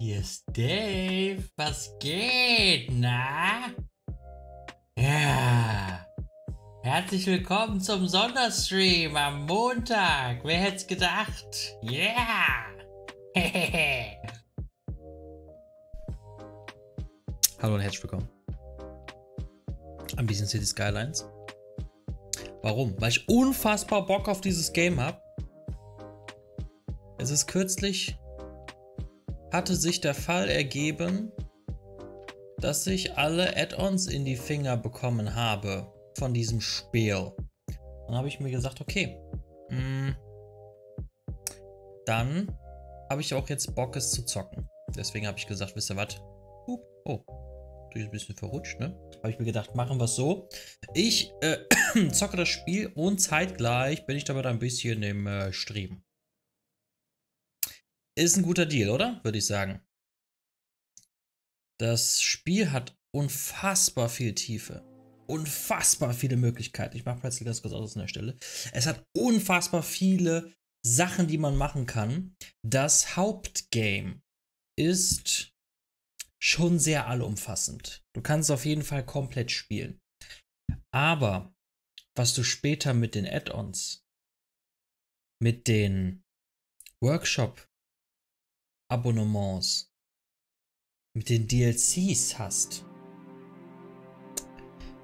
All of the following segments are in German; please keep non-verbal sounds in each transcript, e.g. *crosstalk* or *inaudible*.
Hier ist Dave. Was geht, na? Ja. Herzlich willkommen zum Sonderstream am Montag. Wer hätte es gedacht? Yeah. *laughs* Hallo und herzlich willkommen. Ein bisschen City Skylines. Warum? Weil ich unfassbar Bock auf dieses Game habe. Es ist kürzlich hatte sich der Fall ergeben, dass ich alle Add-ons in die Finger bekommen habe von diesem Spiel. Dann habe ich mir gesagt, okay, mh, mm, dann habe ich auch jetzt Bock, es zu zocken. Deswegen habe ich gesagt, wisst ihr was? Oh, durch ein bisschen verrutscht, ne? Habe ich mir gedacht, machen wir es so. Ich äh, *coughs* zocke das Spiel und zeitgleich bin ich dabei ein bisschen im äh, Stream. Ist ein guter Deal, oder? Würde ich sagen. Das Spiel hat unfassbar viel Tiefe. Unfassbar viele Möglichkeiten. Ich mache plötzlich das kurz aus an der Stelle. Es hat unfassbar viele Sachen, die man machen kann. Das Hauptgame ist schon sehr allumfassend. Du kannst auf jeden Fall komplett spielen. Aber was du später mit den Add-ons, mit den Workshop Abonnements mit den DLCs hast.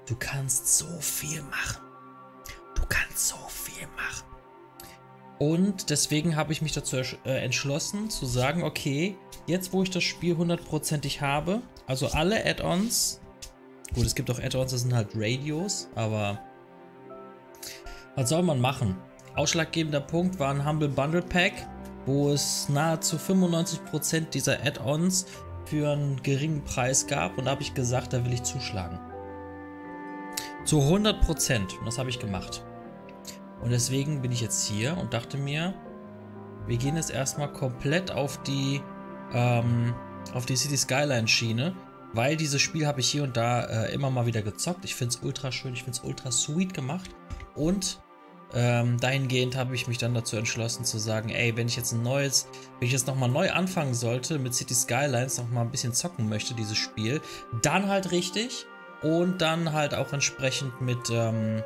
Du kannst so viel machen. Du kannst so viel machen. Und deswegen habe ich mich dazu äh, entschlossen zu sagen, okay, jetzt wo ich das Spiel hundertprozentig habe, also alle Add-ons, gut, es gibt auch Add-ons, das sind halt Radios, aber was soll man machen? Ausschlaggebender Punkt war ein Humble Bundle Pack wo es nahezu 95% dieser Add-ons für einen geringen Preis gab und da habe ich gesagt, da will ich zuschlagen. Zu 100% und das habe ich gemacht. Und deswegen bin ich jetzt hier und dachte mir, wir gehen jetzt erstmal komplett auf die, ähm, auf die City Skyline Schiene, weil dieses Spiel habe ich hier und da äh, immer mal wieder gezockt. Ich finde es ultra schön, ich finde es ultra sweet gemacht und ähm, dahingehend habe ich mich dann dazu entschlossen zu sagen, ey, wenn ich jetzt ein neues, wenn ich jetzt nochmal neu anfangen sollte mit City Skylines, nochmal ein bisschen zocken möchte, dieses Spiel, dann halt richtig und dann halt auch entsprechend mit, ähm,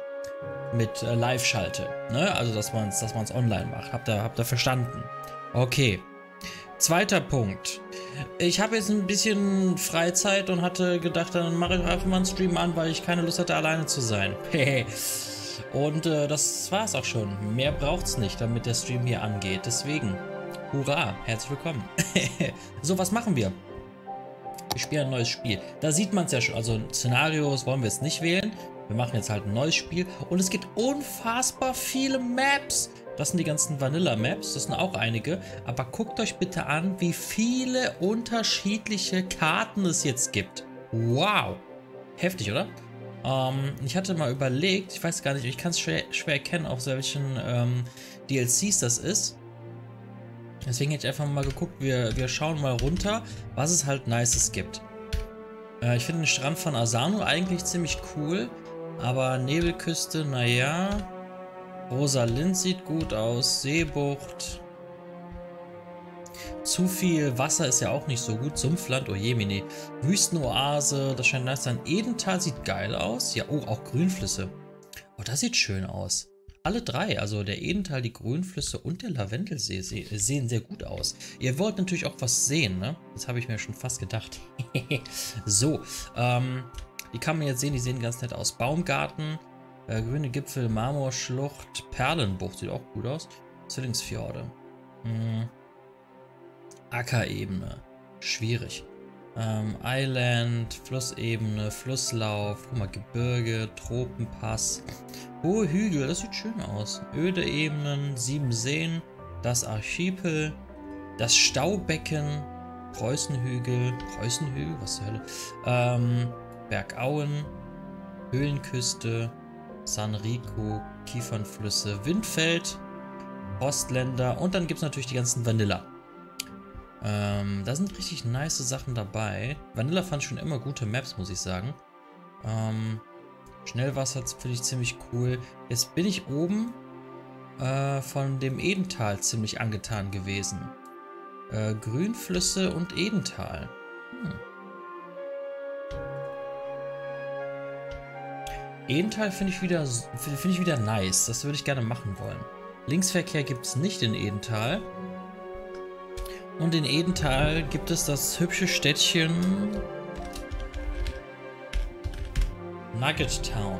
mit äh, Live-Schalte. Ne? Also, dass man es dass online macht. Habt ihr, habt ihr verstanden? Okay. Zweiter Punkt. Ich habe jetzt ein bisschen Freizeit und hatte gedacht, dann mache ich einfach mal einen Stream an, weil ich keine Lust hatte, alleine zu sein. *laughs* Hehe. Und äh, das war's auch schon. Mehr braucht's nicht, damit der Stream hier angeht. Deswegen, hurra, herzlich willkommen. *laughs* so, was machen wir? Wir spielen ein neues Spiel. Da sieht man es ja schon. Also Szenarios wollen wir jetzt nicht wählen. Wir machen jetzt halt ein neues Spiel. Und es gibt unfassbar viele Maps. Das sind die ganzen Vanilla-Maps. Das sind auch einige. Aber guckt euch bitte an, wie viele unterschiedliche Karten es jetzt gibt. Wow. Heftig, oder? Ähm, ich hatte mal überlegt, ich weiß gar nicht, ich kann es schwer, schwer erkennen, auf welchen ähm, DLCs das ist. Deswegen hätte ich einfach mal geguckt, wir, wir schauen mal runter, was es halt Nices gibt. Äh, ich finde den Strand von Asano eigentlich ziemlich cool, aber Nebelküste, naja. Rosalind sieht gut aus, Seebucht, zu viel Wasser ist ja auch nicht so gut. Sumpfland, oh jemine. Wüstenoase, das scheint nice sein. Edental sieht geil aus. Ja, oh, auch Grünflüsse. Oh, das sieht schön aus. Alle drei, also der Edental, die Grünflüsse und der Lavendelsee sehen sehr gut aus. Ihr wollt natürlich auch was sehen, ne? Das habe ich mir schon fast gedacht. *laughs* so, ähm, die kann man jetzt sehen, die sehen ganz nett aus. Baumgarten, äh, grüne Gipfel, Marmorschlucht, Perlenbucht, sieht auch gut aus. Zwillingsfjorde. Hm. Ackerebene. Schwierig. Ähm, Island, Flussebene, Flusslauf, guck mal, Gebirge, Tropenpass, hohe Hügel, das sieht schön aus. Öde Ebenen, sieben Seen, das Archipel, das Staubecken, Preußenhügel, Preußenhügel, was zur Hölle, ähm, Bergauen, Höhlenküste, San Rico, Kiefernflüsse, Windfeld, Ostländer und dann gibt es natürlich die ganzen Vanilla. Ähm, da sind richtig nice Sachen dabei. Vanilla fand ich schon immer gute Maps, muss ich sagen. Ähm, Schnellwasser finde ich ziemlich cool. Jetzt bin ich oben äh, von dem Edental ziemlich angetan gewesen. Äh, Grünflüsse und Edental. Hm. Edental finde ich, find ich wieder nice. Das würde ich gerne machen wollen. Linksverkehr gibt es nicht in Edental. Und in Edental gibt es das hübsche Städtchen Nugget Town.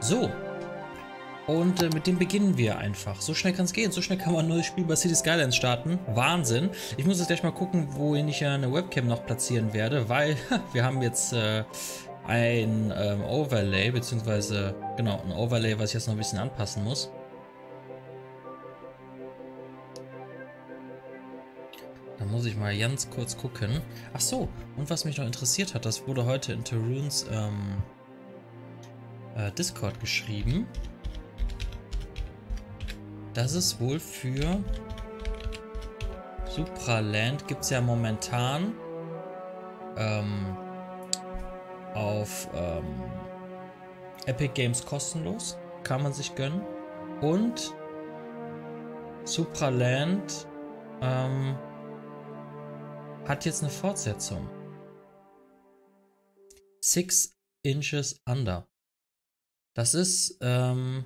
So. Und äh, mit dem beginnen wir einfach. So schnell kann es gehen. So schnell kann man ein neues Spiel bei City Skylines starten. Wahnsinn. Ich muss jetzt gleich mal gucken, wohin ich eine Webcam noch platzieren werde, weil *laughs* wir haben jetzt äh, ein ähm, Overlay, beziehungsweise, genau, ein Overlay, was ich jetzt noch ein bisschen anpassen muss. Da muss ich mal ganz kurz gucken. Ach so, und was mich noch interessiert hat, das wurde heute in Taroons ähm, äh, Discord geschrieben. Das ist wohl für Supraland gibt es ja momentan ähm, auf ähm, Epic Games kostenlos. Kann man sich gönnen. Und Supraland ähm, hat jetzt eine Fortsetzung. Six Inches Under. Das ist, ähm,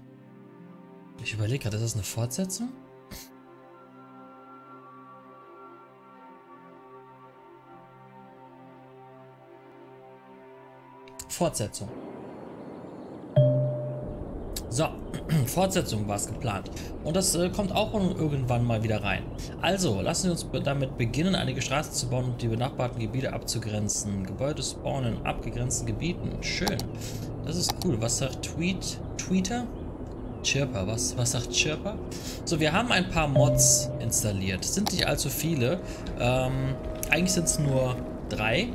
ich überlege gerade, ist das eine Fortsetzung? Fortsetzung. So, *clears throat* Fortsetzung war es geplant. Und das äh, kommt auch irgendwann mal wieder rein. Also, lassen wir uns damit beginnen, einige Straßen zu bauen und die benachbarten Gebiete abzugrenzen. Gebäude spawnen in abgegrenzten Gebieten. Schön. Das ist cool. Was sagt Tweet? Tweeter? Chirper, was, was sagt Chirper? So, wir haben ein paar Mods installiert. Sind nicht allzu viele. Ähm, eigentlich sind es nur drei.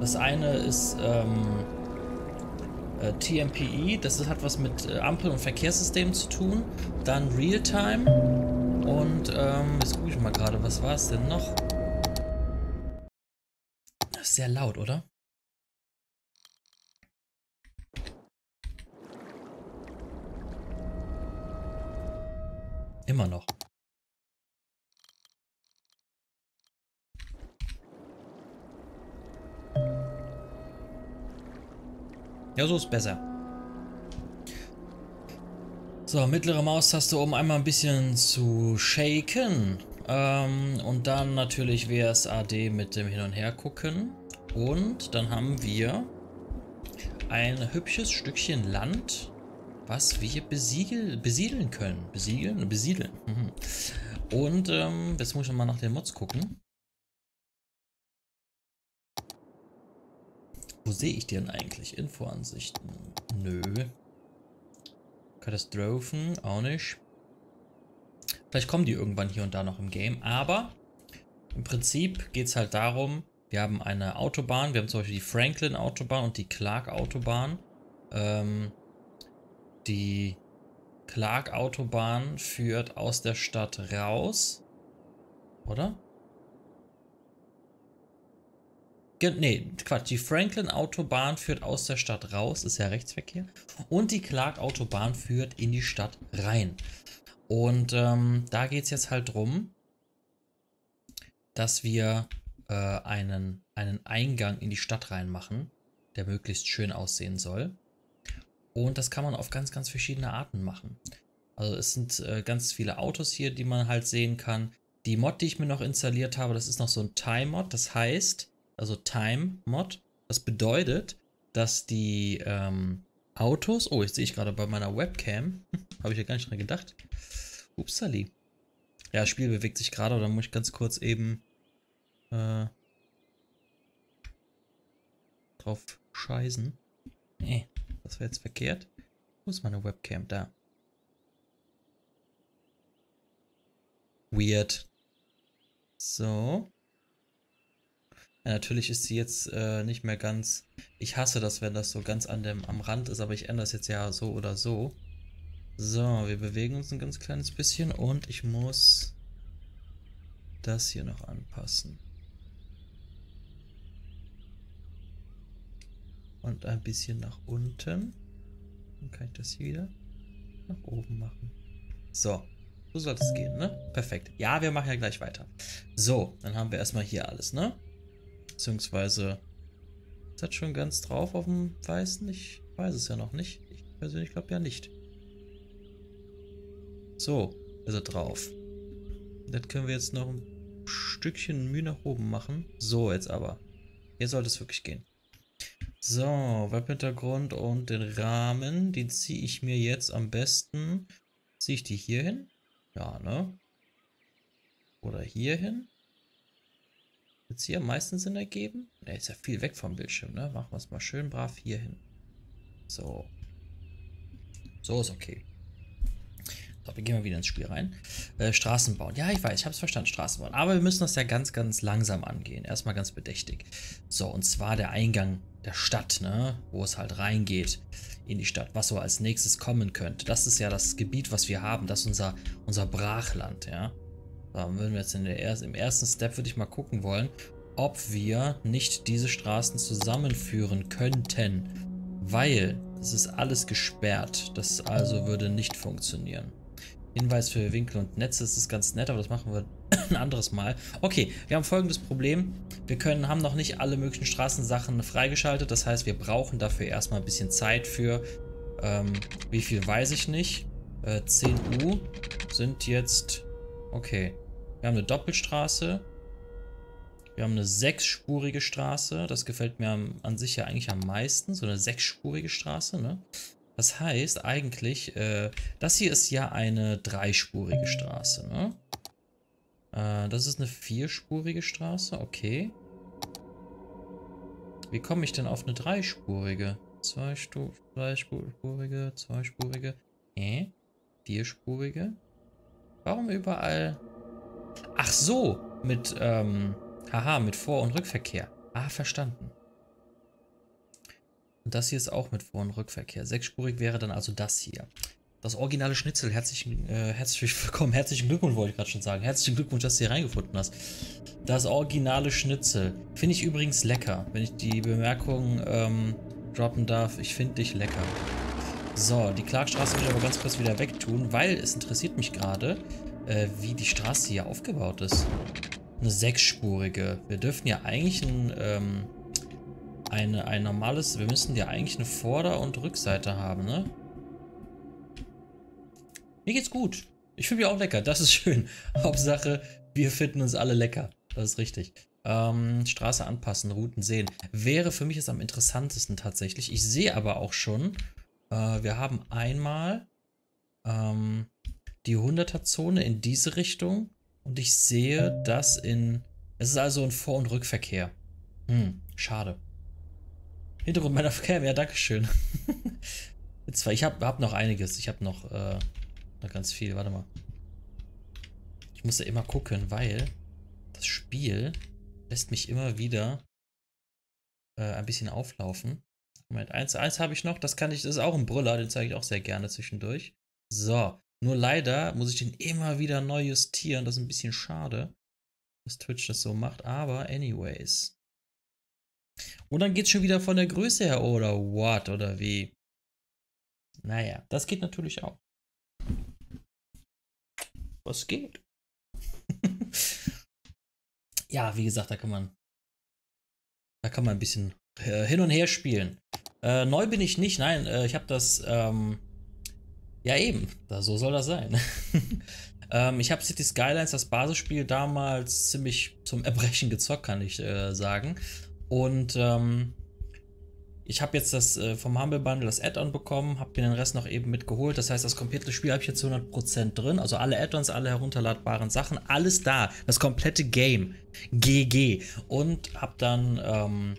Das eine ist ähm, äh, TMPE, das hat was mit äh, Ampel- und Verkehrssystemen zu tun. Dann Realtime. Und ähm, jetzt gucke ich mal gerade, was war es denn noch? Das ist sehr laut, oder? Immer noch. Ja, so ist besser. So, mittlere Maustaste, um einmal ein bisschen zu shaken. Ähm, und dann natürlich WSAD mit dem Hin- und Her gucken. Und dann haben wir ein hübsches Stückchen Land, was wir besiegel, besiedeln können. Besiegeln? Besiedeln. Mhm. Und ähm, jetzt muss ich mal nach den Mods gucken. Wo sehe ich denn eigentlich? Infoansichten? Nö. Katastrophen? Auch nicht. Vielleicht kommen die irgendwann hier und da noch im Game. Aber im Prinzip geht es halt darum, wir haben eine Autobahn. Wir haben zum Beispiel die Franklin Autobahn und die Clark Autobahn. Ähm, die Clark Autobahn führt aus der Stadt raus. Oder? Nee, Quatsch. Die Franklin Autobahn führt aus der Stadt raus, ist ja Rechtsverkehr. Und die Clark Autobahn führt in die Stadt rein. Und ähm, da geht es jetzt halt drum, dass wir äh, einen, einen Eingang in die Stadt reinmachen, der möglichst schön aussehen soll. Und das kann man auf ganz, ganz verschiedene Arten machen. Also es sind äh, ganz viele Autos hier, die man halt sehen kann. Die Mod, die ich mir noch installiert habe, das ist noch so ein Time-Mod. Das heißt, also Time Mod. Das bedeutet, dass die ähm, Autos, oh, ich sehe ich gerade bei meiner Webcam, *laughs* habe ich ja gar nicht dran gedacht. Upsali. Ja, das Spiel bewegt sich gerade, oder muss ich ganz kurz eben äh, drauf scheißen. Nee, das wäre jetzt verkehrt. Wo ist meine Webcam? Da. Weird. So. Ja, natürlich ist sie jetzt äh, nicht mehr ganz. Ich hasse das, wenn das so ganz an dem am Rand ist, aber ich ändere es jetzt ja so oder so. So, wir bewegen uns ein ganz kleines bisschen und ich muss das hier noch anpassen. Und ein bisschen nach unten. Dann kann ich das hier wieder nach oben machen. So, So sollte es gehen, ne? Perfekt. Ja, wir machen ja gleich weiter. So, dann haben wir erstmal hier alles, ne? Beziehungsweise, ist das schon ganz drauf auf dem Weißen? Ich weiß es ja noch nicht. Ich persönlich glaube ja nicht. So, ist er drauf. Das können wir jetzt noch ein Stückchen Mühe nach oben machen. So, jetzt aber. Hier sollte es wirklich gehen. So, Webhintergrund und den Rahmen, den ziehe ich mir jetzt am besten. Ziehe ich die hier hin? Ja, ne? Oder hier hin? Wird hier am meisten Sinn ergeben? Ne, ist ja viel weg vom Bildschirm, ne? Machen wir es mal schön brav hier hin. So. So ist okay. So, wir gehen mal wieder ins Spiel rein. Äh, Straßen bauen. Ja, ich weiß, ich habe es verstanden, Straßen bauen. Aber wir müssen das ja ganz, ganz langsam angehen. Erstmal ganz bedächtig. So, und zwar der Eingang der Stadt, ne? Wo es halt reingeht in die Stadt. Was so als nächstes kommen könnte. Das ist ja das Gebiet, was wir haben. Das ist unser, unser Brachland, ja. Da würden wir jetzt in der ersten, im ersten Step würde ich mal gucken wollen, ob wir nicht diese Straßen zusammenführen könnten. Weil das ist alles gesperrt. Das also würde nicht funktionieren. Hinweis für Winkel und Netze, das ist ganz nett, aber das machen wir *coughs* ein anderes Mal. Okay, wir haben folgendes Problem. Wir können, haben noch nicht alle möglichen Straßensachen freigeschaltet. Das heißt, wir brauchen dafür erstmal ein bisschen Zeit für, ähm, wie viel weiß ich nicht. Äh, 10 U sind jetzt, okay. Wir haben eine Doppelstraße. Wir haben eine sechsspurige Straße. Das gefällt mir an sich ja eigentlich am meisten. So eine sechsspurige Straße, ne? Das heißt eigentlich, äh, das hier ist ja eine dreispurige Straße, ne? Äh, das ist eine vierspurige Straße, okay. Wie komme ich denn auf eine dreispurige? Zweispurige, zweispurige, äh, vierspurige. Warum überall... Ach so, mit, ähm, haha, mit Vor- und Rückverkehr. Ah, verstanden. Und das hier ist auch mit Vor- und Rückverkehr. Sechsspurig wäre dann also das hier. Das originale Schnitzel. Herzlich, äh, herzlich willkommen. Herzlichen Glückwunsch, wollte ich gerade schon sagen. Herzlichen Glückwunsch, dass du hier reingefunden hast. Das originale Schnitzel. Finde ich übrigens lecker. Wenn ich die Bemerkung ähm, droppen darf. Ich finde dich lecker. So, die Clarkstraße will ich aber ganz kurz wieder wegtun, weil es interessiert mich gerade, äh, wie die Straße hier aufgebaut ist. Eine sechsspurige. Wir dürften ja eigentlich ein, ähm, eine, ein normales, wir müssen ja eigentlich eine Vorder- und Rückseite haben, ne? Mir geht's gut. Ich finde mich auch lecker, das ist *laughs* schön. Hauptsache, wir finden uns alle lecker. Das ist richtig. Ähm, Straße anpassen, Routen sehen. Wäre für mich jetzt am interessantesten tatsächlich. Ich sehe aber auch schon, äh, wir haben einmal ähm, die 100er-Zone in diese Richtung und ich sehe das in... Es ist also ein Vor- und Rückverkehr. Hm, schade. Hintergrund meiner Cam, ja, dankeschön. *laughs* Jetzt ich habe hab noch einiges. Ich habe noch, äh, noch ganz viel. Warte mal. Ich muss ja immer gucken, weil das Spiel lässt mich immer wieder äh, ein bisschen auflaufen. Moment, eins, eins habe ich noch. Das kann ich, das ist auch ein Brüller. Den zeige ich auch sehr gerne zwischendurch. So. Nur leider muss ich den immer wieder neu justieren. Das ist ein bisschen schade, dass Twitch das so macht. Aber anyways. Und dann geht es schon wieder von der Größe her, oder what, oder wie? Naja, das geht natürlich auch. Was geht? *laughs* ja, wie gesagt, da kann man. Da kann man ein bisschen äh, hin und her spielen. Äh, neu bin ich nicht, nein, äh, ich habe das. Ähm, ja, eben, da, so soll das sein. *laughs* ähm, ich habe City Skylines, das Basisspiel, damals ziemlich zum Erbrechen gezockt, kann ich äh, sagen. Und ähm, ich habe jetzt das äh, vom Humble Bundle das Add-on bekommen, habe mir den Rest noch eben mitgeholt. Das heißt, das komplette Spiel habe ich jetzt zu 100% drin. Also alle Add-ons, alle herunterladbaren Sachen, alles da. Das komplette Game. GG. Und habe dann ähm,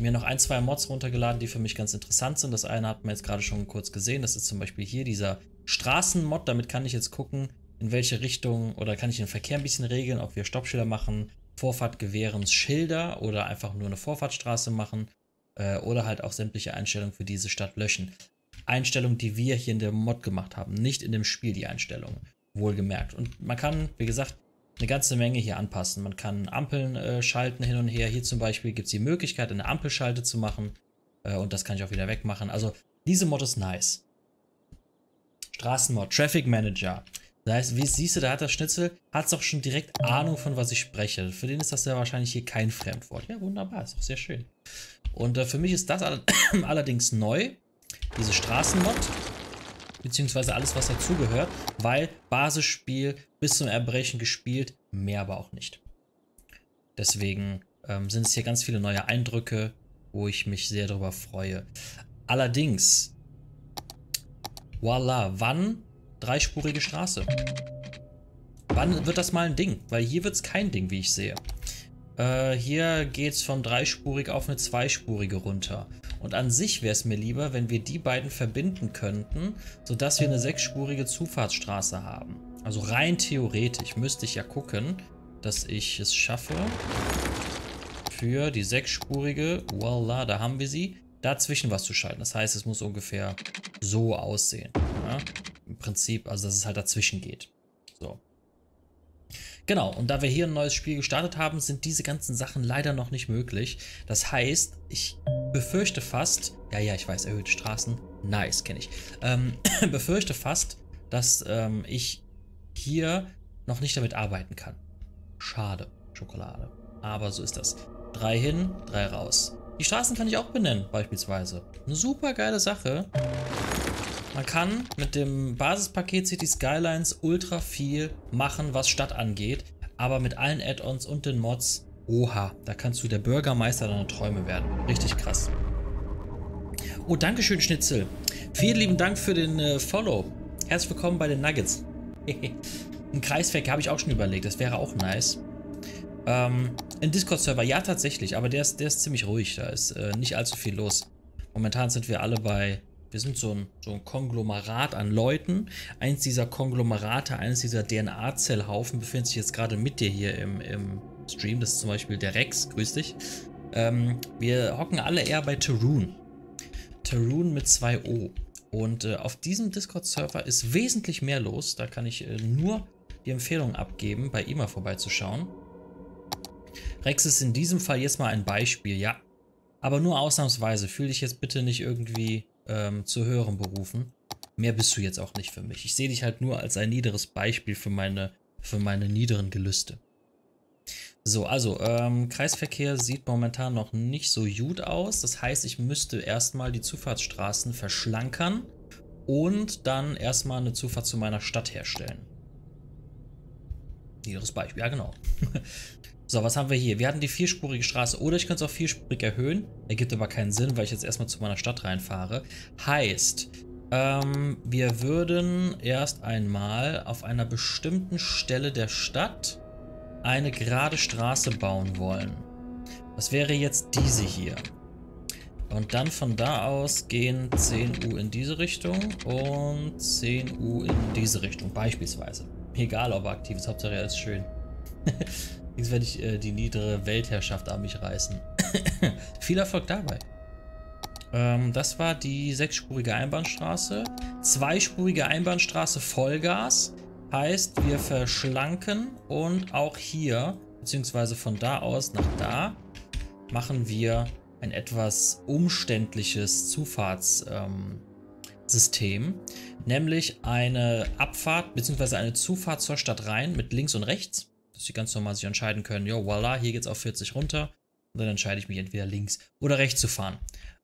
mir noch ein, zwei Mods runtergeladen, die für mich ganz interessant sind. Das eine hat man jetzt gerade schon kurz gesehen. Das ist zum Beispiel hier dieser Straßenmod. Damit kann ich jetzt gucken, in welche Richtung oder kann ich den Verkehr ein bisschen regeln, ob wir Stoppschilder machen, Vorfahrt gewähren Schilder oder einfach nur eine Vorfahrtsstraße machen äh, oder halt auch sämtliche Einstellungen für diese Stadt löschen. Einstellungen, die wir hier in der Mod gemacht haben, nicht in dem Spiel die Einstellungen, wohlgemerkt. Und man kann, wie gesagt, eine ganze Menge hier anpassen. Man kann Ampeln äh, schalten hin und her. Hier zum Beispiel gibt es die Möglichkeit, eine Ampelschalte zu machen äh, und das kann ich auch wieder wegmachen. Also diese Mod ist nice. Straßenmod, Traffic Manager. Das heißt, wie siehst du, da hat der Schnitzel, hat es auch schon direkt Ahnung, von was ich spreche. Für den ist das ja wahrscheinlich hier kein Fremdwort. Ja, wunderbar, ist auch sehr schön. Und äh, für mich ist das all *clears throat* allerdings neu, diese Straßenmod, beziehungsweise alles, was dazugehört, weil Basisspiel bis zum Erbrechen gespielt, mehr aber auch nicht. Deswegen ähm, sind es hier ganz viele neue Eindrücke, wo ich mich sehr darüber freue. Allerdings, voila, wann dreispurige Straße? Wann wird das mal ein Ding? Weil hier wird es kein Ding, wie ich sehe. Äh, hier geht es von dreispurig auf eine zweispurige runter. Und an sich wäre es mir lieber, wenn wir die beiden verbinden könnten, sodass wir eine sechsspurige Zufahrtsstraße haben. Also rein theoretisch müsste ich ja gucken, dass ich es schaffe, für die sechsspurige, voila, da haben wir sie, dazwischen was zu schalten. Das heißt, es muss ungefähr so aussehen. Ja? Im Prinzip, also dass es halt dazwischen geht. So. Genau, und da wir hier ein neues Spiel gestartet haben, sind diese ganzen Sachen leider noch nicht möglich. Das heißt, ich befürchte fast, ja, ja, ich weiß, erhöhte Straßen, nice, kenne ich, ähm, *coughs* befürchte fast, dass ähm, ich hier noch nicht damit arbeiten kann. Schade, Schokolade. Aber so ist das. Drei hin, drei raus. Die Straßen kann ich auch benennen, beispielsweise. Eine super geile Sache. Man kann mit dem Basispaket City Skylines ultra viel machen, was Stadt angeht. Aber mit allen Add-ons und den Mods, oha, da kannst du der Bürgermeister deiner Träume werden. Richtig krass. Oh, Dankeschön, Schnitzel. Vielen lieben Dank für den äh, Follow. Herzlich willkommen bei den Nuggets. *laughs* Ein Kreisverkehr habe ich auch schon überlegt, das wäre auch nice. Ähm, ein Discord-Server, ja tatsächlich, aber der ist, der ist ziemlich ruhig, da ist äh, nicht allzu viel los. Momentan sind wir alle bei, wir sind so ein, so ein Konglomerat an Leuten. Eins dieser Konglomerate, eines dieser DNA-Zellhaufen befindet sich jetzt gerade mit dir hier im, im Stream. Das ist zum Beispiel der Rex, grüß dich. Ähm, wir hocken alle eher bei Taroon. Taroon mit zwei O. Und äh, auf diesem Discord-Server ist wesentlich mehr los. Da kann ich äh, nur die Empfehlung abgeben, bei ihm mal vorbeizuschauen. Rex ist in diesem Fall jetzt mal ein Beispiel, ja. Aber nur ausnahmsweise. Fühl dich jetzt bitte nicht irgendwie ähm, zu höheren berufen. Mehr bist du jetzt auch nicht für mich. Ich sehe dich halt nur als ein niederes Beispiel für meine, für meine niederen Gelüste. So, also, ähm, Kreisverkehr sieht momentan noch nicht so gut aus. Das heißt, ich müsste erstmal die Zufahrtsstraßen verschlankern und dann erstmal eine Zufahrt zu meiner Stadt herstellen. Niederes Beispiel, ja genau. *laughs* So, was haben wir hier? Wir hatten die vierspurige Straße oder ich könnte es auf vierspurig erhöhen. Ergibt aber keinen Sinn, weil ich jetzt erstmal zu meiner Stadt reinfahre. Heißt, ähm, wir würden erst einmal auf einer bestimmten Stelle der Stadt eine gerade Straße bauen wollen. Das wäre jetzt diese hier. Und dann von da aus gehen 10 U in diese Richtung und 10 U in diese Richtung, beispielsweise. Egal, ob er aktiv ist, Hauptsache er ist schön. *laughs* Jetzt werde ich äh, die niedere Weltherrschaft an mich reißen. *laughs* Viel Erfolg dabei. Ähm, das war die sechsspurige Einbahnstraße. Zweispurige Einbahnstraße Vollgas. Heißt, wir verschlanken und auch hier, beziehungsweise von da aus nach da, machen wir ein etwas umständliches Zufahrtssystem. Ähm, nämlich eine Abfahrt, beziehungsweise eine Zufahrt zur Stadt rein mit links und rechts dass sie ganz normal sich entscheiden können, jo, voila, hier geht's auf 40 runter. Und dann entscheide ich mich entweder links oder rechts zu fahren.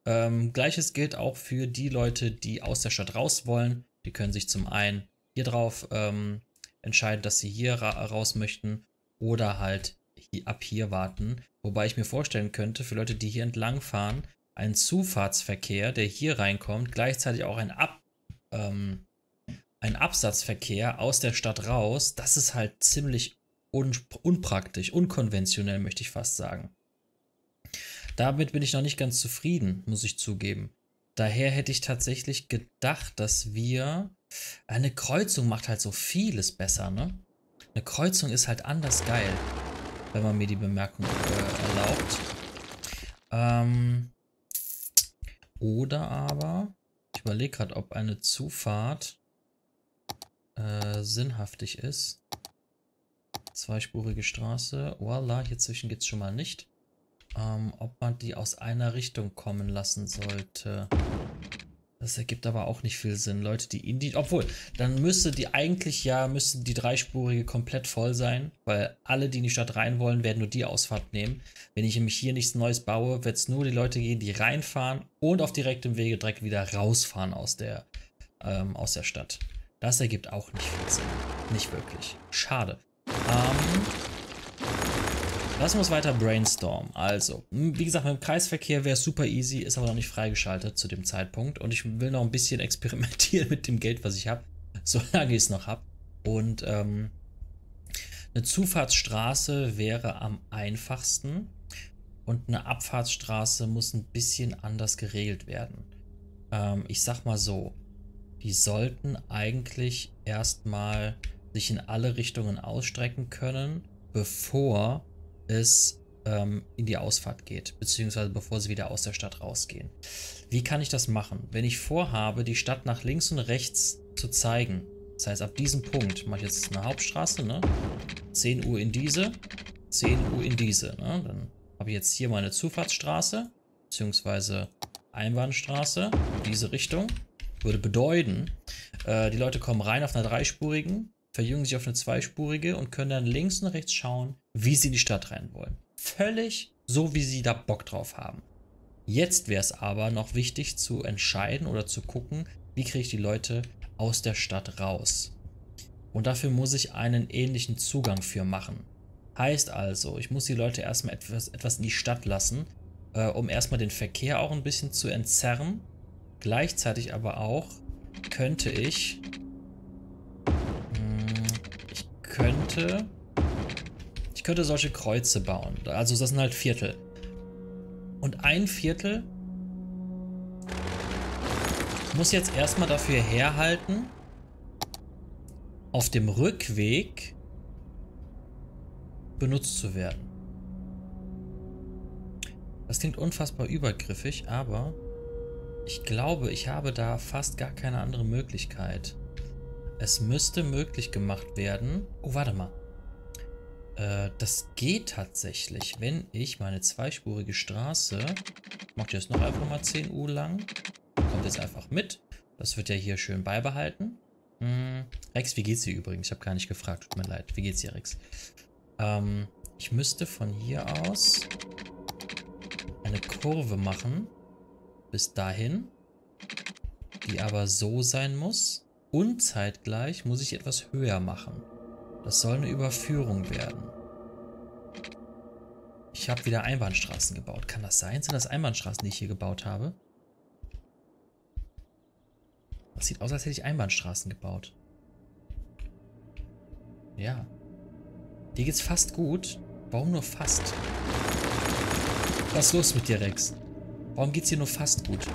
Ähm, Gleiches gilt auch für die Leute, die aus der Stadt raus wollen. Die können sich zum einen hier drauf ähm, entscheiden, dass sie hier ra raus möchten oder halt hier, ab hier warten. Wobei ich mir vorstellen könnte, für Leute, die hier entlang fahren, ein Zufahrtsverkehr, der hier reinkommt, gleichzeitig auch ein, Ab, ähm, ein Absatzverkehr aus der Stadt raus, das ist halt ziemlich un unpraktisch, unkonventionell, möchte ich fast sagen. Damit bin ich noch nicht ganz zufrieden, muss ich zugeben. Daher hätte ich tatsächlich gedacht, dass wir. Eine Kreuzung macht halt so vieles besser, ne? Eine Kreuzung ist halt anders geil, wenn man mir die Bemerkung äh, erlaubt. Ähm, oder aber, ich überlege gerade, ob eine Zufahrt äh, sinnhaftig ist. Zweispurige Straße. Voila, hier zwischen geht es schon mal nicht. Ähm, ob man die aus einer Richtung kommen lassen sollte. Das ergibt aber auch nicht viel Sinn. Leute, die in die. Obwohl, dann müsste die eigentlich ja, müsste die dreispurige komplett voll sein, weil alle, die in die Stadt rein wollen, werden nur die Ausfahrt nehmen. Wenn ich nämlich hier nichts Neues baue, wird es nur die Leute gehen, die reinfahren und auf direktem Wege direkt wieder rausfahren aus der, ähm, aus der Stadt. Das ergibt auch nicht viel Sinn. Nicht wirklich. Schade. Lassen wir uns weiter brainstormen. Also, wie gesagt, mit dem Kreisverkehr wäre super easy, ist aber noch nicht freigeschaltet zu dem Zeitpunkt. Und ich will noch ein bisschen *laughs* experimentieren mit dem Geld, was ich habe, *laughs* solange ich es noch habe. Und ähm, eine Zufahrtsstraße wäre am einfachsten. Und eine Abfahrtsstraße muss ein bisschen anders geregelt werden. Ähm, ich sag mal so, die sollten eigentlich erstmal sich in alle Richtungen ausstrecken können, bevor es ähm, in die Ausfahrt geht, beziehungsweise bevor sie wieder aus der Stadt rausgehen. Wie kann ich das machen? Wenn ich vorhabe, die Stadt nach links und rechts zu zeigen, das heißt, ab diesem Punkt mache ich jetzt eine Hauptstraße, ne? 10 Uhr in diese, 10 Uhr in diese. Ne? Dann habe ich jetzt hier meine Zufahrtsstraße, beziehungsweise Einbahnstraße, in diese Richtung. Würde bedeuten, äh, die Leute kommen rein auf einer dreispurigen, verjüngen sich auf eine zweispurige und können dann links und rechts schauen, wie sie in die Stadt rein wollen. Völlig so, wie sie da Bock drauf haben. Jetzt wäre es aber noch wichtig zu entscheiden oder zu gucken, wie kriege ich die Leute aus der Stadt raus. Und dafür muss ich einen ähnlichen Zugang für machen. Heißt also, ich muss die Leute erstmal etwas, etwas in die Stadt lassen, äh, um erstmal den Verkehr auch ein bisschen zu entzerren. Gleichzeitig aber auch könnte ich könnte... Ich könnte solche Kreuze bauen. Also das sind halt Viertel. Und ein Viertel muss jetzt erstmal dafür herhalten, auf dem Rückweg benutzt zu werden. Das klingt unfassbar übergriffig, aber ich glaube, ich habe da fast gar keine andere Möglichkeit. Es müsste möglich gemacht werden. Oh, warte mal. Äh, das geht tatsächlich, wenn ich meine zweispurige Straße. Mache ich jetzt noch einfach mal 10 Uhr lang. Kommt jetzt einfach mit. Das wird ja hier schön beibehalten. Hm. Rex, wie geht's dir übrigens? Ich habe gar nicht gefragt. Tut mir leid. Wie geht's dir, Rex? Ähm, ich müsste von hier aus eine Kurve machen. Bis dahin. Die aber so sein muss. Und zeitgleich muss ich etwas höher machen. Das soll eine Überführung werden. Ich habe wieder Einbahnstraßen gebaut. Kann das sein? Sind das Einbahnstraßen, die ich hier gebaut habe? Das sieht aus, als hätte ich Einbahnstraßen gebaut. Ja. Dir geht's fast gut. Warum nur fast? Was ist los mit dir, Rex? Warum geht's dir nur fast gut?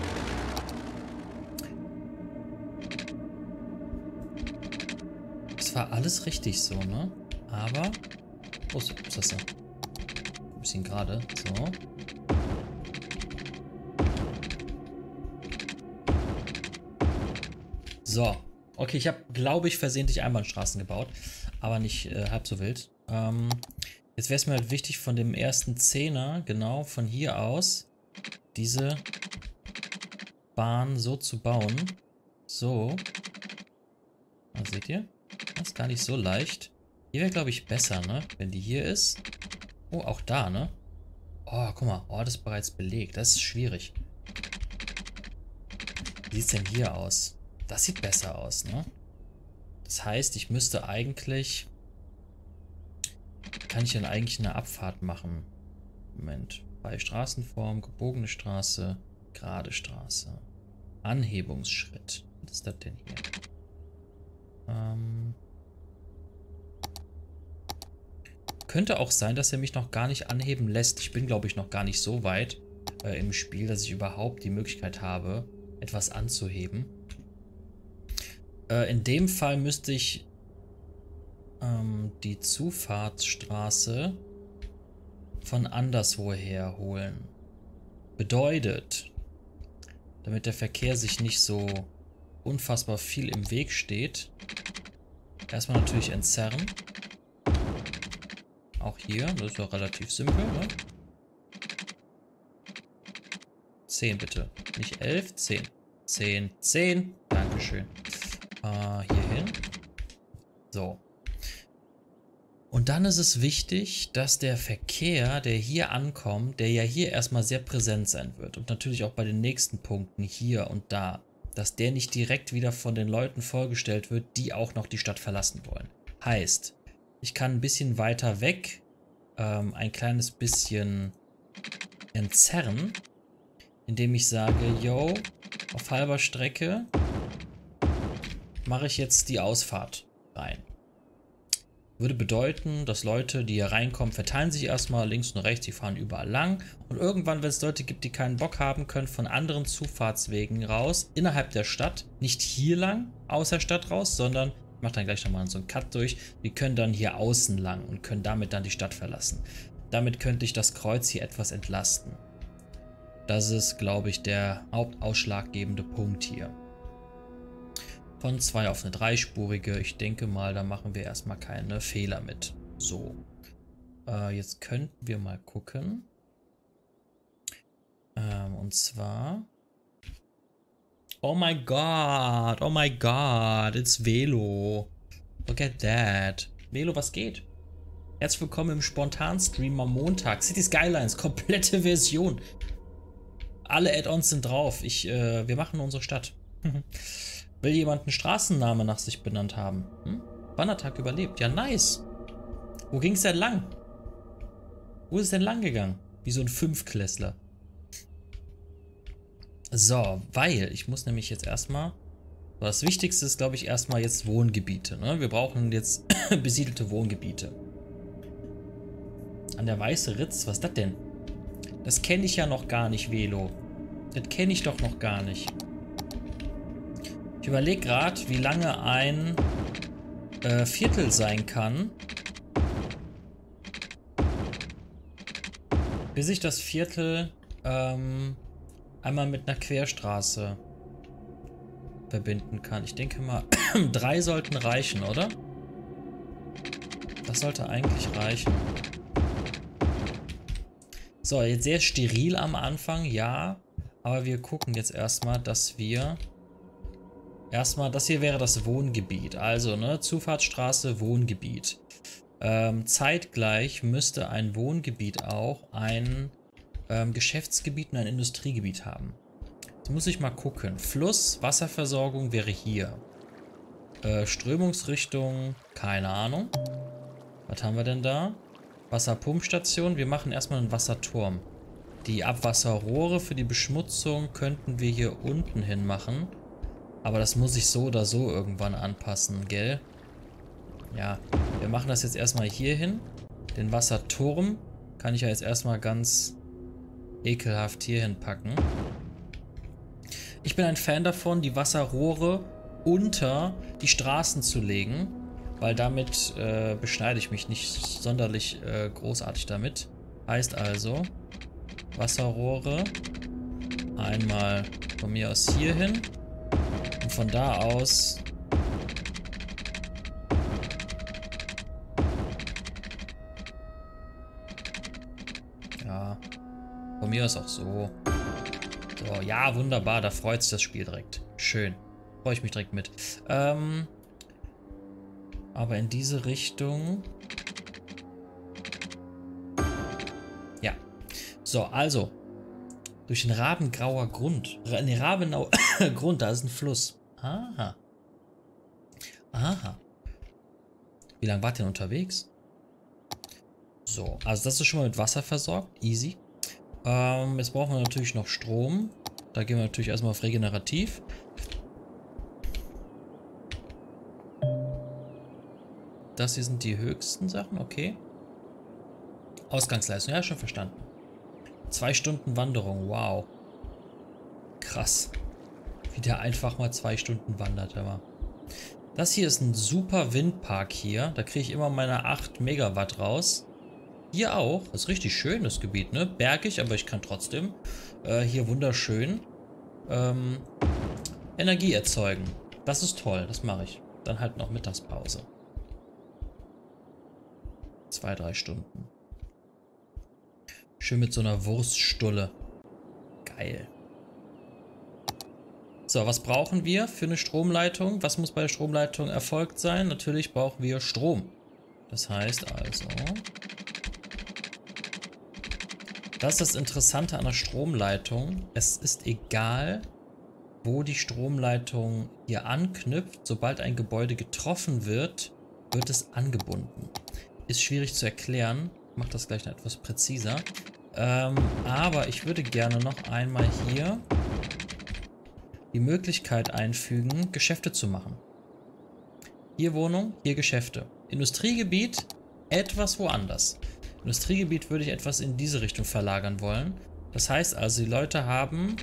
War alles richtig so, ne? Aber... Oh, was ist das da? Ein bisschen gerade. So. So. Okay, ich habe, glaube ich, versehentlich Einbahnstraßen gebaut. Aber nicht äh, halb so wild. Ähm, jetzt wäre es mir halt wichtig, von dem ersten Zehner, genau, von hier aus, diese Bahn so zu bauen. So. Was seht ihr? Ist gar nicht so leicht. Hier wäre, glaube ich, besser, ne? Wenn die hier ist. Oh, auch da, ne? Oh, guck mal. Oh, das ist bereits belegt. Das ist schwierig. Wie sieht es denn hier aus? Das sieht besser aus, ne? Das heißt, ich müsste eigentlich... Kann ich denn eigentlich eine Abfahrt machen? Moment. Bei Straßenform, gebogene Straße, gerade Straße. Anhebungsschritt. Was ist das denn hier? Ähm... Könnte auch sein, dass er mich noch gar nicht anheben lässt. Ich bin, glaube ich, noch gar nicht so weit äh, im Spiel, dass ich überhaupt die Möglichkeit habe, etwas anzuheben. Äh, in dem Fall müsste ich ähm, die Zufahrtsstraße von anderswoher holen. Bedeutet, damit der Verkehr sich nicht so unfassbar viel im Weg steht, erstmal natürlich entzerren. Auch hier, das ist ja relativ simpel, ne? 10 bitte. Nicht 11, 10. 10, 10. Dankeschön. Äh, hier hin. So. Und dann ist es wichtig, dass der Verkehr, der hier ankommt, der ja hier erstmal sehr präsent sein wird und natürlich auch bei den nächsten Punkten hier und da, dass der nicht direkt wieder von den Leuten vollgestellt wird, die auch noch die Stadt verlassen wollen. Heißt, ich kann ein bisschen weiter weg ähm, ein kleines bisschen entzerren, indem ich sage, yo, auf halber Strecke mache ich jetzt die Ausfahrt rein. Würde bedeuten, dass Leute, die hier reinkommen, verteilen sich erstmal links und rechts, die fahren überall lang. Und irgendwann, wenn es Leute gibt, die keinen Bock haben, können von anderen Zufahrtswegen raus, innerhalb der Stadt, nicht hier lang aus der Stadt raus, sondern, ich mache dann gleich nochmal so einen Cut durch, die können dann hier außen lang und können damit dann die Stadt verlassen. Damit könnte ich das Kreuz hier etwas entlasten. Das ist, glaube ich, der hauptausschlaggebende Punkt hier. Von zwei auf eine dreispurige. Ich denke mal, da machen wir erstmal keine Fehler mit. So. Äh, jetzt könnten wir mal gucken. Ähm, und zwar... Oh my god, oh my god, it's Velo. Look at that. Velo, was geht? Herzlich willkommen im Spontan-Stream am Montag. City Skylines, komplette *laughs* Version. Alle Add-ons sind drauf. Ich, äh, wir machen unsere Stadt. *laughs* Will jemand einen Straßenname nach sich benannt haben? Hm? Wandertag überlebt. Ja, nice. Wo ging es denn lang? Wo ist es denn lang gegangen? Wie so ein Fünfklässler. So, weil ich muss nämlich jetzt erstmal. Das Wichtigste ist, glaube ich, erstmal jetzt Wohngebiete. Ne? Wir brauchen jetzt *coughs* besiedelte Wohngebiete. An der Weiße Ritz, was ist das denn? Das kenne ich ja noch gar nicht, Velo. Das kenne ich doch noch gar nicht. Ich überlege gerade, wie lange ein äh, Viertel sein kann. Bis ich das Viertel ähm, einmal mit einer Querstraße verbinden kann. Ich denke mal, *clears throat* drei sollten reichen, oder? Das sollte eigentlich reichen. So, jetzt sehr steril am Anfang, ja. Aber wir gucken jetzt erstmal, dass wir Erstmal, das hier wäre das Wohngebiet. Also, ne, Zufahrtsstraße, Wohngebiet. Ähm, zeitgleich müsste ein Wohngebiet auch ein ähm, Geschäftsgebiet und ein Industriegebiet haben. Jetzt muss ich mal gucken. Fluss, Wasserversorgung wäre hier. Äh, Strömungsrichtung, keine Ahnung. Was haben wir denn da? Wasserpumpstation. Wir machen erstmal einen Wasserturm. Die Abwasserrohre für die Beschmutzung könnten wir hier unten hin machen. Aber das muss ich so oder so irgendwann anpassen, gell? Ja, wir machen das jetzt erstmal hier hin. Den Wasserturm kann ich ja jetzt erstmal ganz ekelhaft hier hinpacken. Ich bin ein Fan davon, die Wasserrohre unter die Straßen zu legen, weil damit äh, beschneide ich mich nicht sonderlich äh, großartig damit. Heißt also, Wasserrohre einmal von mir aus hier hin und von da aus... Von mir aus auch so. So, ja, wunderbar. Da freut sich das Spiel direkt. Schön. Freue ich mich direkt mit. Ähm, aber in diese Richtung... Ja. So, also. Durch den Rabengrauer Grund. Ne, Rabenau *coughs* Grund, da ist ein Fluss. Aha. Aha. Wie lange wart ihr denn unterwegs? So, also das ist schon mal mit Wasser versorgt. Easy. Ähm, jetzt brauchen wir natürlich noch Strom. Da gehen wir natürlich erstmal auf regenerativ. Das hier sind die höchsten Sachen, okay. Ausgangsleistung, ja, schon verstanden. Zwei Stunden Wanderung, wow. Krass. Wie der einfach mal zwei Stunden wandert, aber. Das hier ist ein super Windpark hier. Da kriege ich immer meine 8 Megawatt raus. Hier auch. Das ist richtig schön, das Gebiet, ne? Bergig, aber ich kann trotzdem äh, hier wunderschön ähm, Energie erzeugen. Das ist toll, das mache ich. Dann halt noch Mittagspause. Zwei, drei Stunden. Schön mit so einer Wurststulle. Geil. So, So, was brauchen wir für eine Stromleitung? Was muss bei der Stromleitung erfolgt sein? Natürlich brauchen wir Strom. Das heißt also... Das ist das Interessante an der Stromleitung. Es ist egal, wo die Stromleitung hier anknüpft. Sobald ein Gebäude getroffen wird, wird es angebunden. Ist schwierig zu erklären. Ich mache das gleich noch etwas präziser. Ähm, aber ich würde gerne noch einmal hier die Möglichkeit einfügen, Geschäfte zu machen. Hier Wohnung, hier Geschäfte. Industriegebiet, etwas woanders. Industriegebiet würde ich etwas in diese Richtung verlagern wollen. Das heißt also, die Leute haben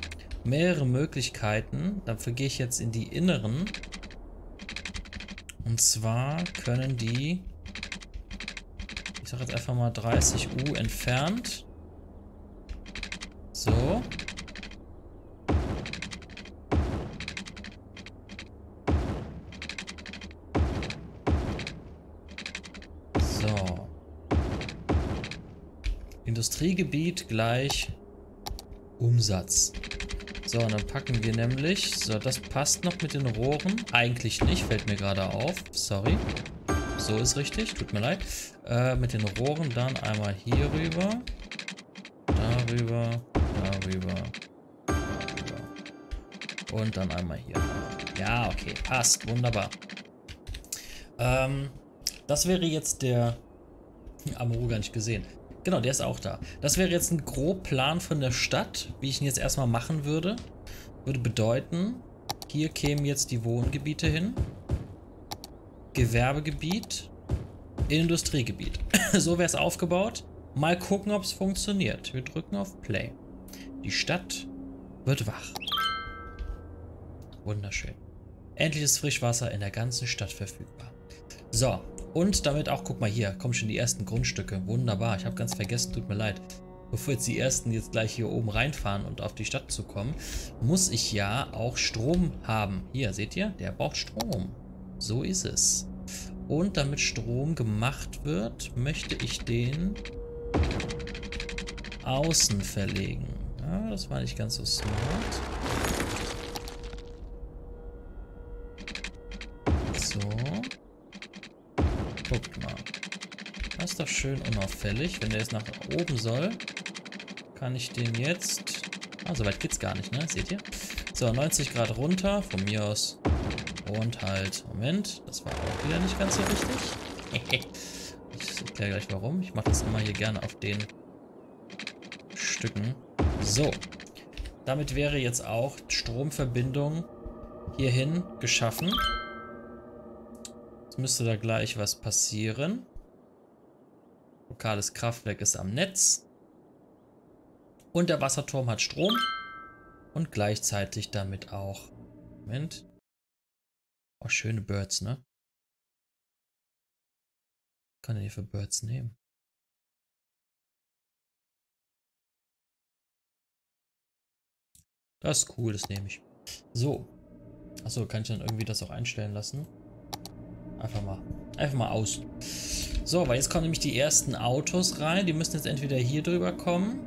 mehrere Möglichkeiten. Dafür gehe ich jetzt in die inneren. Und zwar können die, ich sage jetzt einfach mal 30 U entfernt. So. Industriegebiet gleich Umsatz. So, und dann packen wir nämlich, so, das passt noch mit den Rohren. Eigentlich nicht, fällt mir gerade auf. Sorry. So ist richtig, tut mir leid. Äh, mit den Rohren dann einmal hier rüber. Darüber, darüber, darüber. Und dann einmal hier. Ja, okay, passt, wunderbar. Ähm, das wäre jetzt der... *laughs* Amoro gar nicht gesehen. Genau, der ist auch da. Das wäre jetzt ein Grobplan von der Stadt, wie ich ihn jetzt erstmal machen würde. Würde bedeuten, hier kämen jetzt die Wohngebiete hin. Gewerbegebiet, Industriegebiet. *laughs* so wäre es aufgebaut. Mal gucken, ob es funktioniert. Wir drücken auf Play. Die Stadt wird wach. Wunderschön. Endlich ist Frischwasser in der ganzen Stadt verfügbar. So, und damit auch, guck mal hier, kommen schon die ersten Grundstücke. Wunderbar, ich habe ganz vergessen, tut mir leid. Bevor jetzt die ersten jetzt gleich hier oben reinfahren und auf die Stadt zu kommen, muss ich ja auch Strom haben. Hier, seht ihr? Der braucht Strom. So ist es. Und damit Strom gemacht wird, möchte ich den außen verlegen. Ja, das war nicht ganz so smart. Ist doch schön unauffällig. Wenn der jetzt nach oben soll, kann ich den jetzt... Ah, so weit geht's gar nicht, ne? Seht ihr? So, 90 Grad runter, von mir aus. Und halt, Moment, das war auch wieder nicht ganz so richtig. *laughs* ich erkläre gleich warum. Ich mache das immer hier gerne auf den Stücken. So. Damit wäre jetzt auch Stromverbindung hierhin geschaffen. Jetzt müsste da gleich was passieren. Lokales Kraftwerk ist am Netz. Und der Wasserturm hat Strom. Und gleichzeitig damit auch. Moment. Oh, schöne Birds, ne? Was kann er hier für Birds nehmen? Das ist cool, das nehme ich. So. Achso, kann ich dann irgendwie das auch einstellen lassen? Einfach mal, einfach mal aus. So, weil jetzt kommen nämlich die ersten Autos rein. Die müssen jetzt entweder hier drüber kommen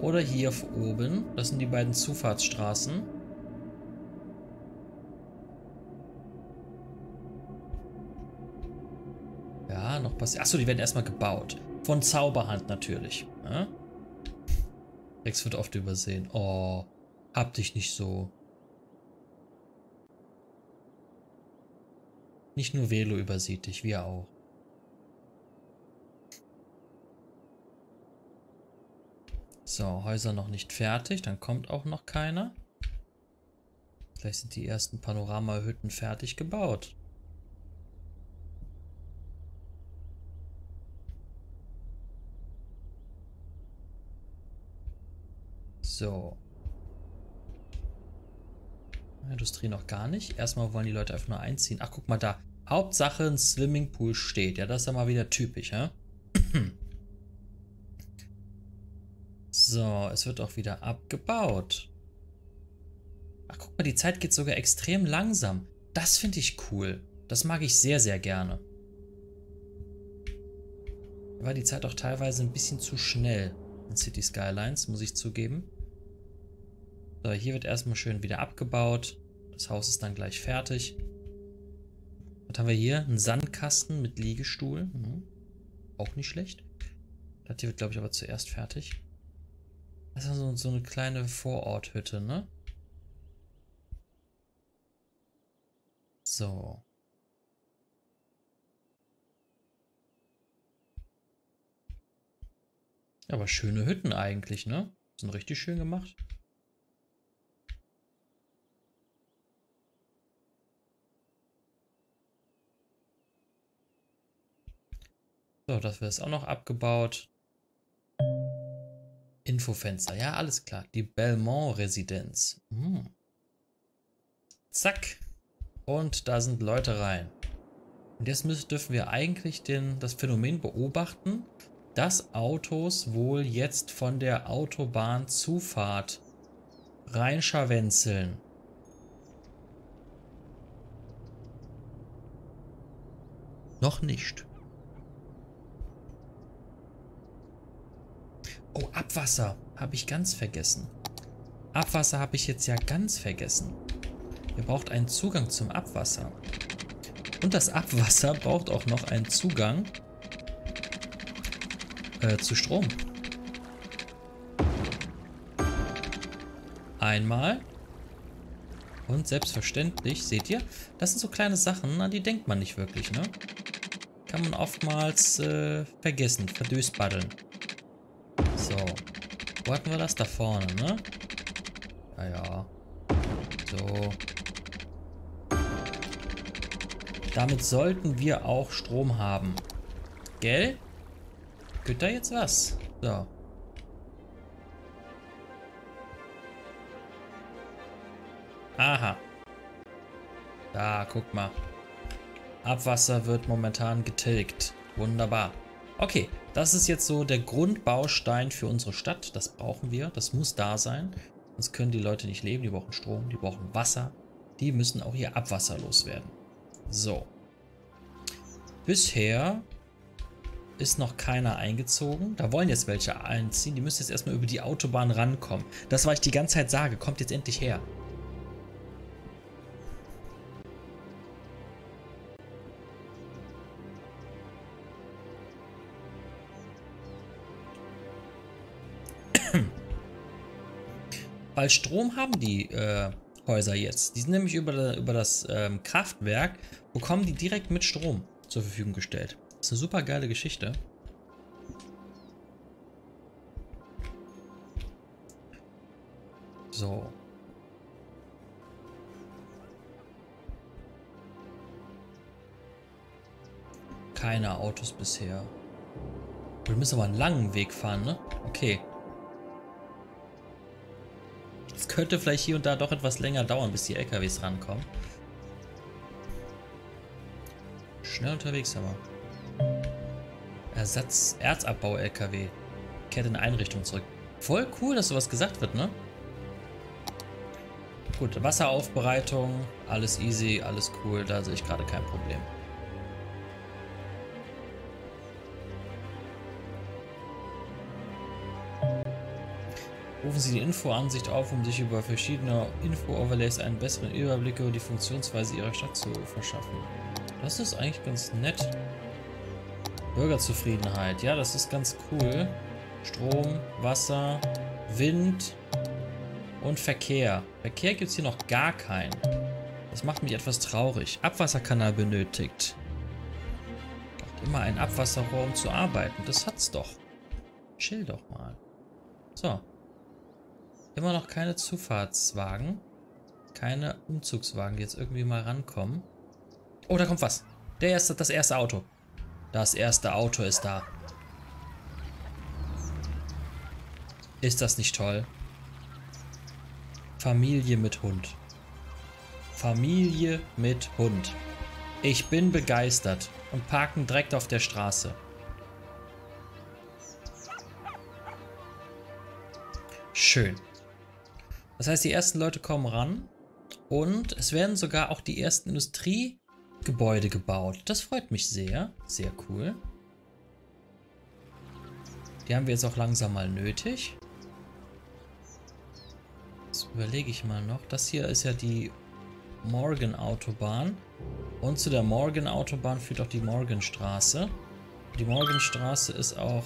oder hier oben. Das sind die beiden Zufahrtsstraßen. Ja, noch passiert. Achso, die werden erstmal gebaut. Von Zauberhand natürlich. Ja? Rex wird oft übersehen. Oh, hab dich nicht so. Nicht nur Velo übersieht dich, wir auch. So, Häuser noch nicht fertig, dann kommt auch noch keiner. Vielleicht sind die ersten Panoramahütten fertig gebaut. So. Industrie noch gar nicht. Erstmal wollen die Leute einfach nur einziehen. Ach, guck mal da. Hauptsache ein Swimmingpool steht. Ja, das ist ja mal wieder typisch, ja? *clears throat* so, es wird auch wieder abgebaut. Ach, guck mal, die Zeit geht sogar extrem langsam. Das finde ich cool. Das mag ich sehr, sehr gerne. War die Zeit auch teilweise ein bisschen zu schnell in City Skylines, muss ich zugeben. So, hier wird erstmal schön wieder abgebaut. Das Haus ist dann gleich fertig. Was haben wir hier? Ein Sandkasten mit Liegestuhl. Mhm. Auch nicht schlecht. Das hier wird, glaube ich, aber zuerst fertig. Das ist so, so eine kleine Vororthütte, ne? So. Aber schöne Hütten eigentlich, ne? Sind richtig schön gemacht. So, das wird auch noch abgebaut. Infofenster, ja, alles klar. Die Belmont-Residenz. Hm. Zack. Und da sind Leute rein. Und jetzt müssen, dürfen wir eigentlich den, das Phänomen beobachten, dass Autos wohl jetzt von der Autobahnzufahrt reinscharwenzeln. Noch nicht. Oh, Abwasser. Habe ich ganz vergessen. Abwasser habe ich jetzt ja ganz vergessen. Ihr braucht einen Zugang zum Abwasser. Und das Abwasser braucht auch noch einen Zugang äh, zu Strom. Einmal. Und selbstverständlich, seht ihr, das sind so kleine Sachen, an die denkt man nicht wirklich, ne? Kann man oftmals äh, vergessen, verdösbaddeln. Wo hatten wir das? Da vorne, ne? Ja, ja. So. Damit sollten wir auch Strom haben. Gell? Gibt da jetzt was? So. Aha. Da, guck mal. Abwasser wird momentan getilgt. Wunderbar. Okay, das ist jetzt so der Grundbaustein für unsere Stadt. Das brauchen wir. Das muss da sein. Sonst können die Leute nicht leben. Die brauchen Strom, die brauchen Wasser. Die müssen auch ihr Abwasser loswerden. So. Bisher ist noch keiner eingezogen. Da wollen jetzt welche einziehen. Die müssen jetzt erstmal über die Autobahn rankommen. Das, was ich die ganze Zeit sage, kommt jetzt endlich her. Weil Strom haben die äh, Häuser jetzt. Die sind nämlich über, über das ähm, Kraftwerk, bekommen die direkt mit Strom zur Verfügung gestellt. Das ist eine super geile Geschichte. So. Keine Autos bisher. Wir müssen aber einen langen Weg fahren, ne? Okay. Es könnte vielleicht hier und da doch etwas länger dauern, bis die LKWs rankommen. Schnell unterwegs aber. Ersatz Erzabbau LKW. Kehrt in Einrichtung zurück. Voll cool, dass sowas gesagt wird, ne? Gut, Wasseraufbereitung, alles easy, alles cool, da sehe ich gerade kein Problem. Rufen Sie die Infoansicht auf, um sich über verschiedene Info-Overlays einen besseren Überblick über die Funktionsweise Ihrer Stadt zu verschaffen. Das ist eigentlich ganz nett. Bürgerzufriedenheit. Ja, das ist ganz cool. Strom, Wasser, Wind und Verkehr. Verkehr gibt es hier noch gar keinen. Das macht mich etwas traurig. Abwasserkanal benötigt. Braucht immer ein Abwasserrohr, um zu arbeiten. Das hat's doch. Chill doch mal. So. Immer noch keine Zufahrtswagen. Keine Umzugswagen, die jetzt irgendwie mal rankommen. Oh, da kommt was. Der erste, das erste Auto. Das erste Auto ist da. Ist das nicht toll? Familie mit Hund. Familie mit Hund. Ich bin begeistert und parken direkt auf der Straße. Schön. Das heißt, die ersten Leute kommen ran und es werden sogar auch die ersten Industrie Gebäude gebaut. Das freut mich sehr. Sehr cool. Die haben wir jetzt auch langsam mal nötig. Jetzt überlege ich mal noch. Das hier ist ja die Morgan-Autobahn. Und zu der Morgan-Autobahn führt auch die Morganstraße. Die Morganstraße ist auch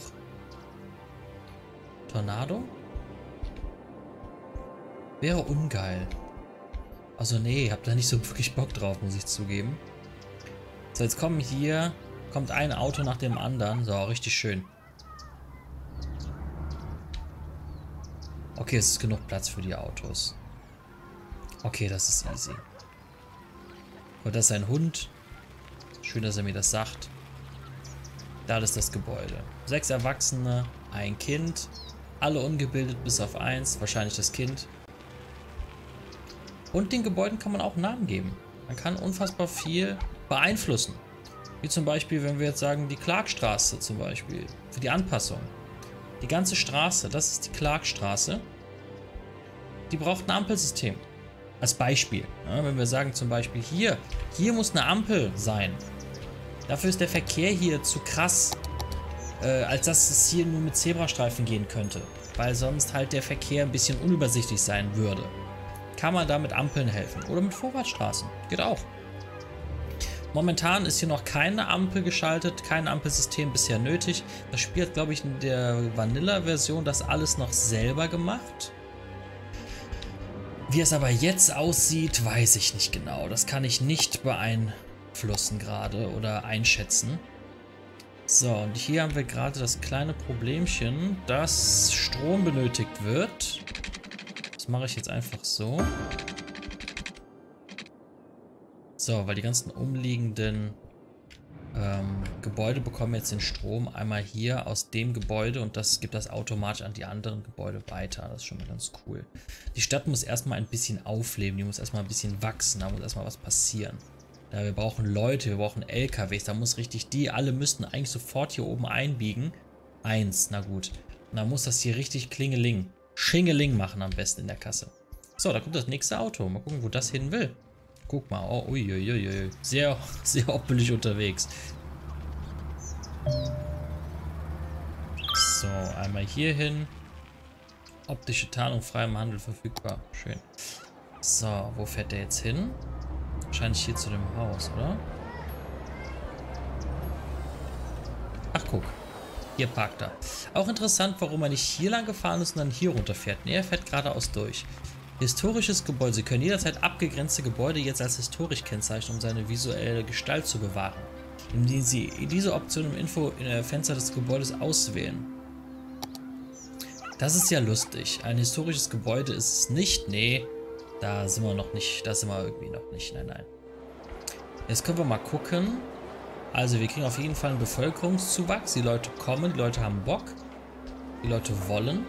Tornado? Wäre ungeil. Also nee, hab da nicht so wirklich Bock drauf, muss ich zugeben. So, jetzt kommen hier, kommt ein Auto nach dem anderen. So, richtig schön. Okay, es ist genug Platz für die Autos. Okay, das ist easy. Und das ist ein Hund. Schön, dass er mir das sagt. Da ist das Gebäude. Sechs Erwachsene, ein Kind. Alle ungebildet bis auf eins, wahrscheinlich das Kind. Und den Gebäuden kann man auch Namen geben. Man kann unfassbar viel beeinflussen. Wie zum Beispiel, wenn wir jetzt sagen, die Clarkstraße zum Beispiel, für die Anpassung. Die ganze Straße, das ist die Clarkstraße. Die braucht ein Ampelsystem. Als Beispiel. Ja, wenn wir sagen zum Beispiel hier, hier muss eine Ampel sein. Dafür ist der Verkehr hier zu krass, äh, als dass es hier nur mit Zebrastreifen gehen könnte. Weil sonst halt der Verkehr ein bisschen unübersichtlich sein würde. Kann man da mit Ampeln helfen. Oder mit Vorwärtsstraßen. Geht auch. Momentan ist hier noch keine Ampel geschaltet, kein Ampelsystem bisher nötig. Das Spiel hat, glaube ich, in der Vanilla-Version das alles noch selber gemacht. Wie es aber jetzt aussieht, weiß ich nicht genau. Das kann ich nicht beeinflussen gerade oder einschätzen. So, und hier haben wir gerade das kleine Problemchen, dass Strom benötigt wird. Mache ich jetzt einfach so. So, weil die ganzen umliegenden ähm, Gebäude bekommen jetzt den Strom einmal hier aus dem Gebäude und das gibt das automatisch an die anderen Gebäude weiter. Das ist schon mal ganz cool. Die Stadt muss erstmal ein bisschen aufleben, die muss erstmal ein bisschen wachsen, da muss erstmal was passieren. Ja, wir brauchen Leute, wir brauchen LKWs, da muss richtig, die alle müssten eigentlich sofort hier oben einbiegen. Eins, na gut. Und dann muss das hier richtig klingeling, schingeling machen am besten in der Kasse. So, da kommt das nächste Auto. Mal gucken, wo das hin will. Guck mal. Oh, uiuiui. Sehr, *laughs* sehr hoppelig unterwegs. So, einmal hier hin. Optische Tarnung frei im Handel verfügbar. Schön. So, wo fährt der jetzt hin? Wahrscheinlich hier zu dem Haus, oder? Ach, guck. Hier parkt er. Auch interessant, warum er nicht hier lang gefahren ist und dann hier runterfährt. Nee, er fährt geradeaus durch. Historisches Gebäude. Sie können jederzeit abgegrenzte Gebäude jetzt als historisch kennzeichnen, um seine visuelle Gestalt zu bewahren. Indem Sie diese Option im Info-Fenster des Gebäudes auswählen. Das ist ja lustig. Ein historisches Gebäude ist es nicht. Nee, da sind wir noch nicht. Da sind wir irgendwie noch nicht. Nein, nein. Jetzt können wir mal gucken. Also wir kriegen auf jeden Fall einen Bevölkerungszuwachs. Die Leute kommen, die Leute haben Bock. Die Leute wollen.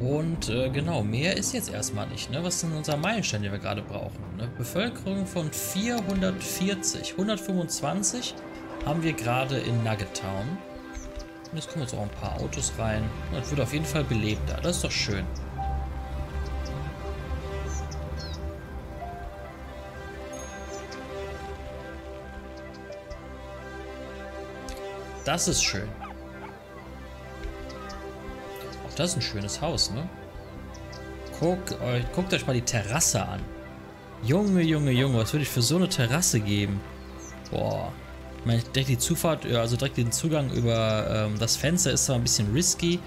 Und äh, genau, mehr ist jetzt erstmal nicht. Ne? Was denn unser Meilenstein, den wir gerade brauchen? Ne? Bevölkerung von 440. 125 haben wir gerade in Nugget Town. Und jetzt kommen jetzt auch ein paar Autos rein. Es wird auf jeden Fall belebt da. Das ist doch schön. Das ist schön. das ist ein schönes Haus, ne? Guckt euch, guckt euch mal die Terrasse an. Junge, Junge, Junge, was würde ich für so eine Terrasse geben? Boah. Ich meine, direkt die Zufahrt, also direkt den Zugang über ähm, das Fenster ist zwar ein bisschen risky,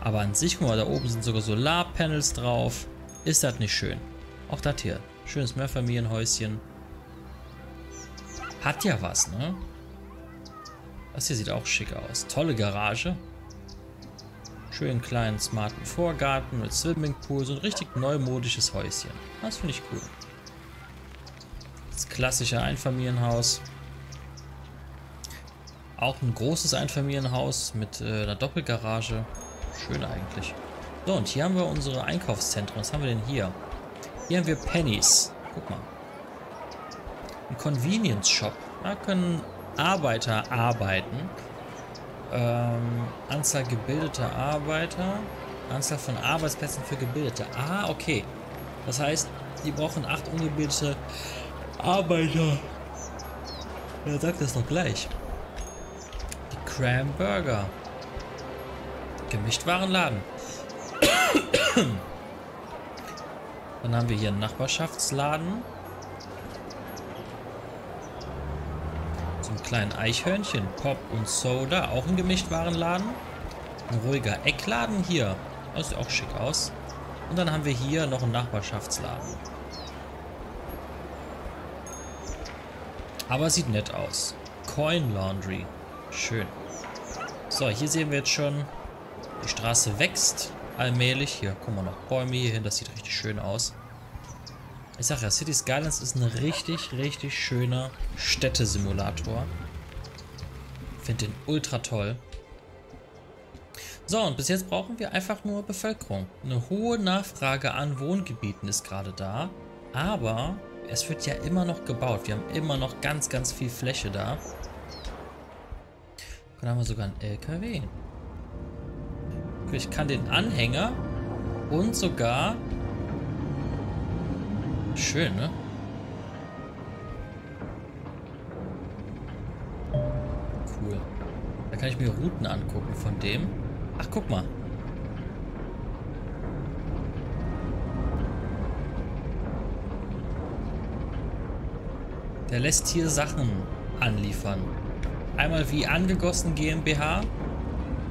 aber an sich, guck mal, da oben sind sogar Solarpanels drauf. Ist das nicht schön? Auch das hier. Schönes Mehrfamilienhäuschen. Hat ja was, ne? Das hier sieht auch schick aus. Tolle Garage. Schönen kleinen, smarten Vorgarten mit Swimmingpool, so ein richtig neumodisches Häuschen. Das finde ich cool. Das klassische Einfamilienhaus. Auch ein großes Einfamilienhaus mit äh, einer Doppelgarage. Schön eigentlich. So, und hier haben wir unsere Einkaufszentren. Was haben wir denn hier? Hier haben wir Pennies. Guck mal. Ein Convenience Shop. Da können Arbeiter arbeiten ähm, Anzahl gebildeter Arbeiter. Anzahl von Arbeitsplätzen für Gebildete. Ah, okay. Das heißt, die brauchen acht ungebildete Arbeiter. Wer sagt das noch gleich? Die Cram Burger. Gemischtwarenladen. *coughs* Dann haben wir hier einen Nachbarschaftsladen. So einen kleinen Eichhörnchen, Pop und Soda, auch ein Gemischtwarenladen. Ein ruhiger Eckladen hier. Das sieht auch schick aus. Und dann haben wir hier noch einen Nachbarschaftsladen. Aber sieht nett aus. Coin Laundry. Schön. So, hier sehen wir jetzt schon, die Straße wächst allmählich. Hier, guck mal noch Bäume hier hin, das sieht richtig schön aus. Ich sag ja, City Skylines ist ein richtig, richtig schöner Städtesimulator. Finde den ultra toll. So, und bis jetzt brauchen wir einfach nur Bevölkerung. Eine hohe Nachfrage an Wohngebieten ist gerade da. Aber es wird ja immer noch gebaut. Wir haben immer noch ganz, ganz viel Fläche da. Dann haben wir sogar einen LKW. Ich kann den Anhänger und sogar... Schön, ne? Cool. Da kann ich mir Routen angucken von dem. Ach, guck mal. Der lässt hier Sachen anliefern. Einmal wie angegossen GmbH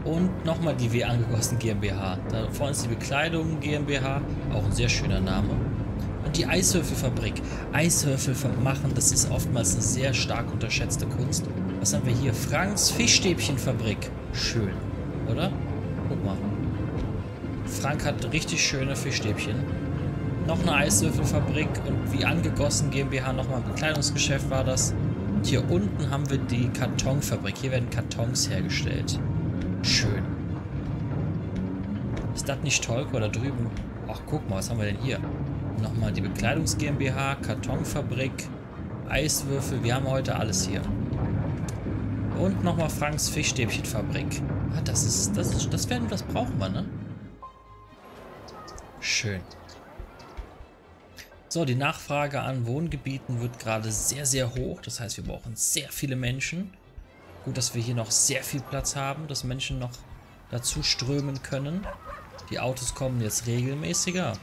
und nochmal die wie angegossen GmbH. Da vorne ist die Bekleidung GmbH, auch ein sehr schöner Name. Und die Eiswürfelfabrik. Eiswürfel machen, das ist oftmals eine sehr stark unterschätzte Kunst. Was haben wir hier? Franks Fischstäbchenfabrik. Schön, oder? Guck mal. Frank hat richtig schöne Fischstäbchen. Noch eine Eiswürfelfabrik und wie angegossen GmbH nochmal ein Bekleidungsgeschäft war das. Und hier unten haben wir die Kartonfabrik. Hier werden Kartons hergestellt. Schön. Ist das nicht toll? Oder drüben? Ach, guck mal, was haben wir denn hier? Nochmal die Bekleidungs GmbH, Kartonfabrik, Eiswürfel. Wir haben heute alles hier. Und nochmal Franks Fischstäbchenfabrik. Ah, das ist, das ist, das werden, das brauchen wir, ne? Schön. So, die Nachfrage an Wohngebieten wird gerade sehr, sehr hoch. Das heißt, wir brauchen sehr viele Menschen. Gut, dass wir hier noch sehr viel Platz haben, dass Menschen noch dazu strömen können. Die Autos kommen jetzt regelmäßiger.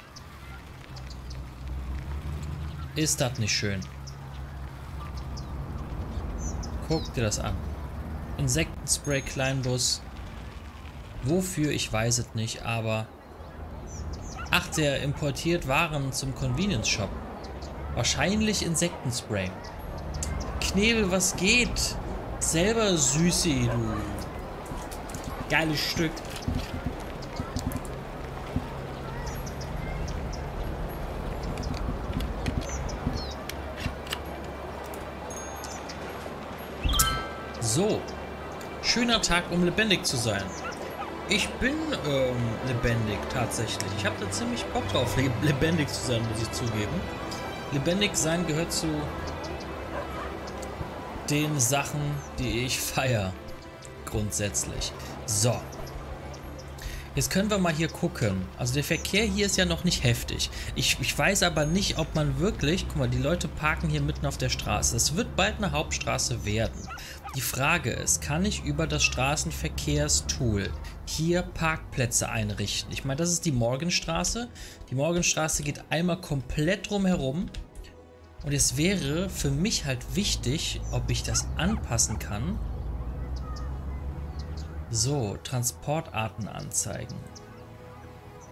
Ist das nicht schön? Guck dir das an. Insektenspray Kleinbus. Wofür, ich weiß es nicht, aber... Ach, der importiert Waren zum Convenience Shop. Wahrscheinlich Insektenspray. Knebel, was geht? Selber Süßi, du. Geiles Stück. So. Schöner Tag, um lebendig zu sein. Ich bin ähm, lebendig, tatsächlich. Ich habe da ziemlich Bock drauf, lebendig zu sein, muss ich zugeben. Lebendig sein gehört zu den Sachen, die ich feiere. Grundsätzlich. So. Jetzt können wir mal hier gucken. Also der Verkehr hier ist ja noch nicht heftig. Ich, ich weiß aber nicht, ob man wirklich... Guck mal, die Leute parken hier mitten auf der Straße. Es wird bald eine Hauptstraße werden. Die Frage ist, kann ich über das Straßenverkehrstool hier Parkplätze einrichten? Ich meine, das ist die Morgenstraße. Die Morgenstraße geht einmal komplett drumherum. Und es wäre für mich halt wichtig, ob ich das anpassen kann. So, Transportarten anzeigen.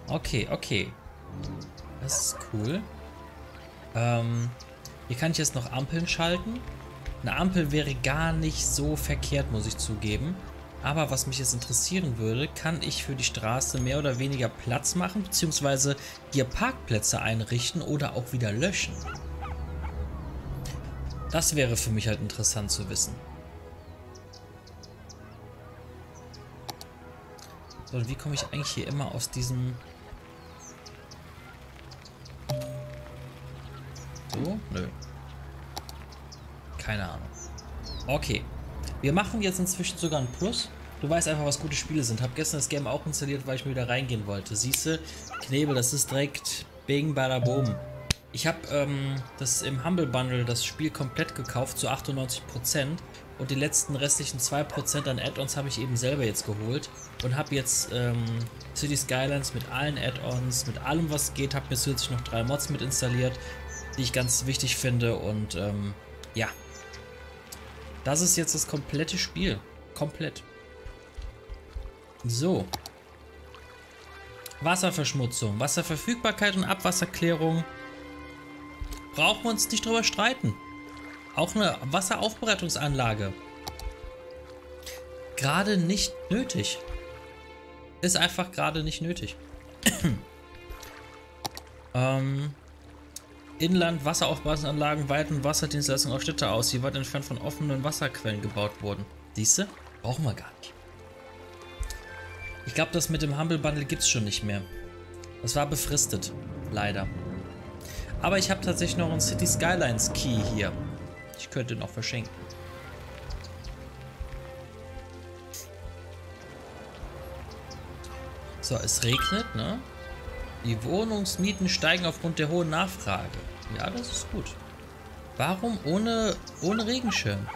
Okay, okay. Das ist cool. Ähm, hier kann ich jetzt noch Ampeln schalten. Eine Ampel wäre gar nicht so verkehrt, muss ich zugeben. Aber was mich jetzt interessieren würde, kann ich für die Straße mehr oder weniger Platz machen, beziehungsweise hier Parkplätze einrichten oder auch wieder löschen. Das wäre für mich halt interessant zu wissen. So, und wie komme ich eigentlich hier immer aus diesem... So? Nö. Keine Ahnung. Okay. Wir machen jetzt inzwischen sogar ein Plus. Du weißt einfach, was gute Spiele sind. Hab gestern das Game auch installiert, weil ich mir wieder reingehen wollte. Siehste, Knebel, das ist direkt Bing Bada Boom. Ich habe ähm, das im Humble Bundle das Spiel komplett gekauft zu 98%. Und die letzten restlichen 2% an Add-ons habe ich eben selber jetzt geholt. Und habe jetzt ähm, City Skylines mit allen Add-ons, mit allem was geht. Habe mir zusätzlich noch drei Mods mit installiert, die ich ganz wichtig finde. Und ähm, ja, das ist jetzt das komplette Spiel. Komplett. So. Wasserverschmutzung, Wasserverfügbarkeit und Abwasserklärung. Brauchen wir uns nicht drüber streiten. Auch eine Wasseraufbereitungsanlage. Gerade nicht nötig. Ist einfach gerade nicht nötig. *coughs* ähm, Inland Wasseraufbereitungsanlagen weiten Wasserdienstleistungen auf Städte aus, die weit entfernt von offenen Wasserquellen gebaut wurden. Siehste? Brauchen wir gar nicht. Ich glaube, das mit dem Humble Bundle gibt es schon nicht mehr. Das war befristet. Leider. Aber ich habe tatsächlich noch einen City Skylines Key hier. Ich könnte noch verschenken. So, es regnet, ne? Die Wohnungsmieten steigen aufgrund der hohen Nachfrage. Ja, das ist gut. Warum ohne, ohne Regenschirm?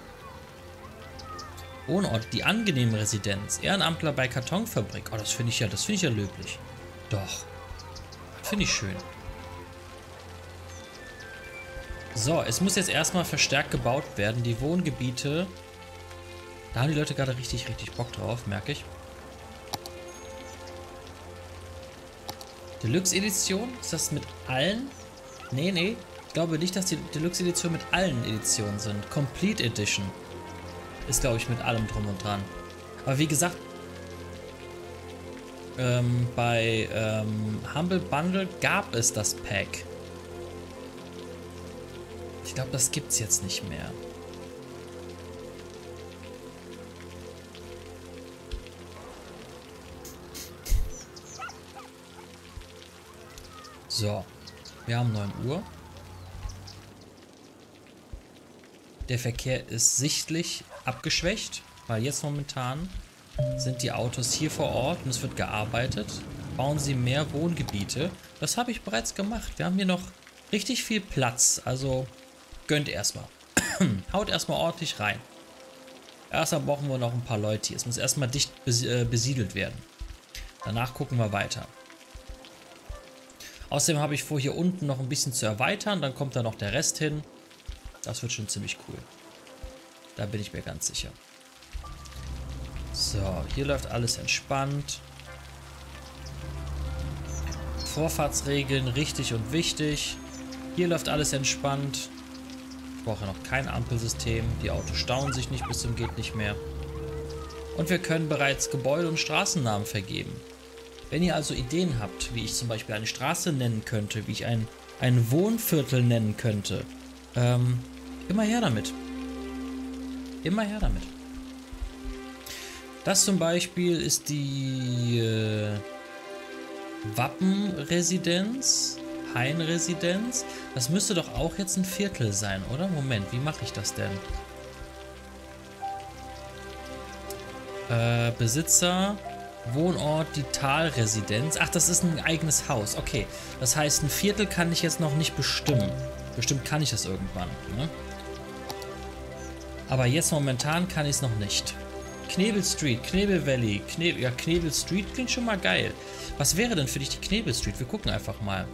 Wohnort, die angenehme Residenz. Ehrenamtler bei Kartonfabrik. Oh, das finde ich ja, das finde ich ja löblich. Doch. Finde ich schön. So, es muss jetzt erstmal verstärkt gebaut werden. Die Wohngebiete. Da haben die Leute gerade richtig, richtig Bock drauf, merke ich. Deluxe-Edition? Ist das mit allen? Nee, nee. Ich glaube nicht, dass die Deluxe-Edition mit allen Editionen sind. Complete Edition. Ist, glaube ich, mit allem drum und dran. Aber wie gesagt, ähm, bei ähm, Humble Bundle gab es das Pack. Ich glaube, das gibt es jetzt nicht mehr. So, wir haben 9 Uhr. Der Verkehr ist sichtlich abgeschwächt, weil jetzt momentan sind die Autos hier vor Ort und es wird gearbeitet. Bauen sie mehr Wohngebiete. Das habe ich bereits gemacht. Wir haben hier noch richtig viel Platz, also gönnt erstmal. *clears throat* Haut erstmal ordentlich rein. Erstmal brauchen wir noch ein paar Leute hier. Es muss erstmal dicht äh, besiedelt werden. Danach gucken wir weiter. Außerdem habe ich vor, hier unten noch ein bisschen zu erweitern. Dann kommt da noch der Rest hin. Das wird schon ziemlich cool. Da bin ich mir ganz sicher. So, hier läuft alles entspannt. Vorfahrtsregeln richtig und wichtig. Hier läuft alles entspannt. Ich brauche noch kein Ampelsystem. Die Autos stauen sich nicht bis zum geht nicht mehr. Und wir können bereits Gebäude und Straßennamen vergeben. Wenn ihr also Ideen habt, wie ich zum Beispiel eine Straße nennen könnte, wie ich ein, ein Wohnviertel nennen könnte, ähm, immer her damit. Immer her damit. Das zum Beispiel ist die äh, Wappenresidenz, Hainresidenz. Das müsste doch auch jetzt ein Viertel sein, oder? Moment, wie mache ich das denn? Äh, Besitzer, Wohnort, die Talresidenz. Ach, das ist ein eigenes Haus. Okay, das heißt, ein Viertel kann ich jetzt noch nicht bestimmen. Bestimmt kann ich das irgendwann. Ne? Aber jetzt momentan kann ich es noch nicht. Knebel Street, Knebel Valley, Knebel, ja, Knebel Street klingt schon mal geil. Was wäre denn für dich die Knebel Street? Wir gucken einfach mal.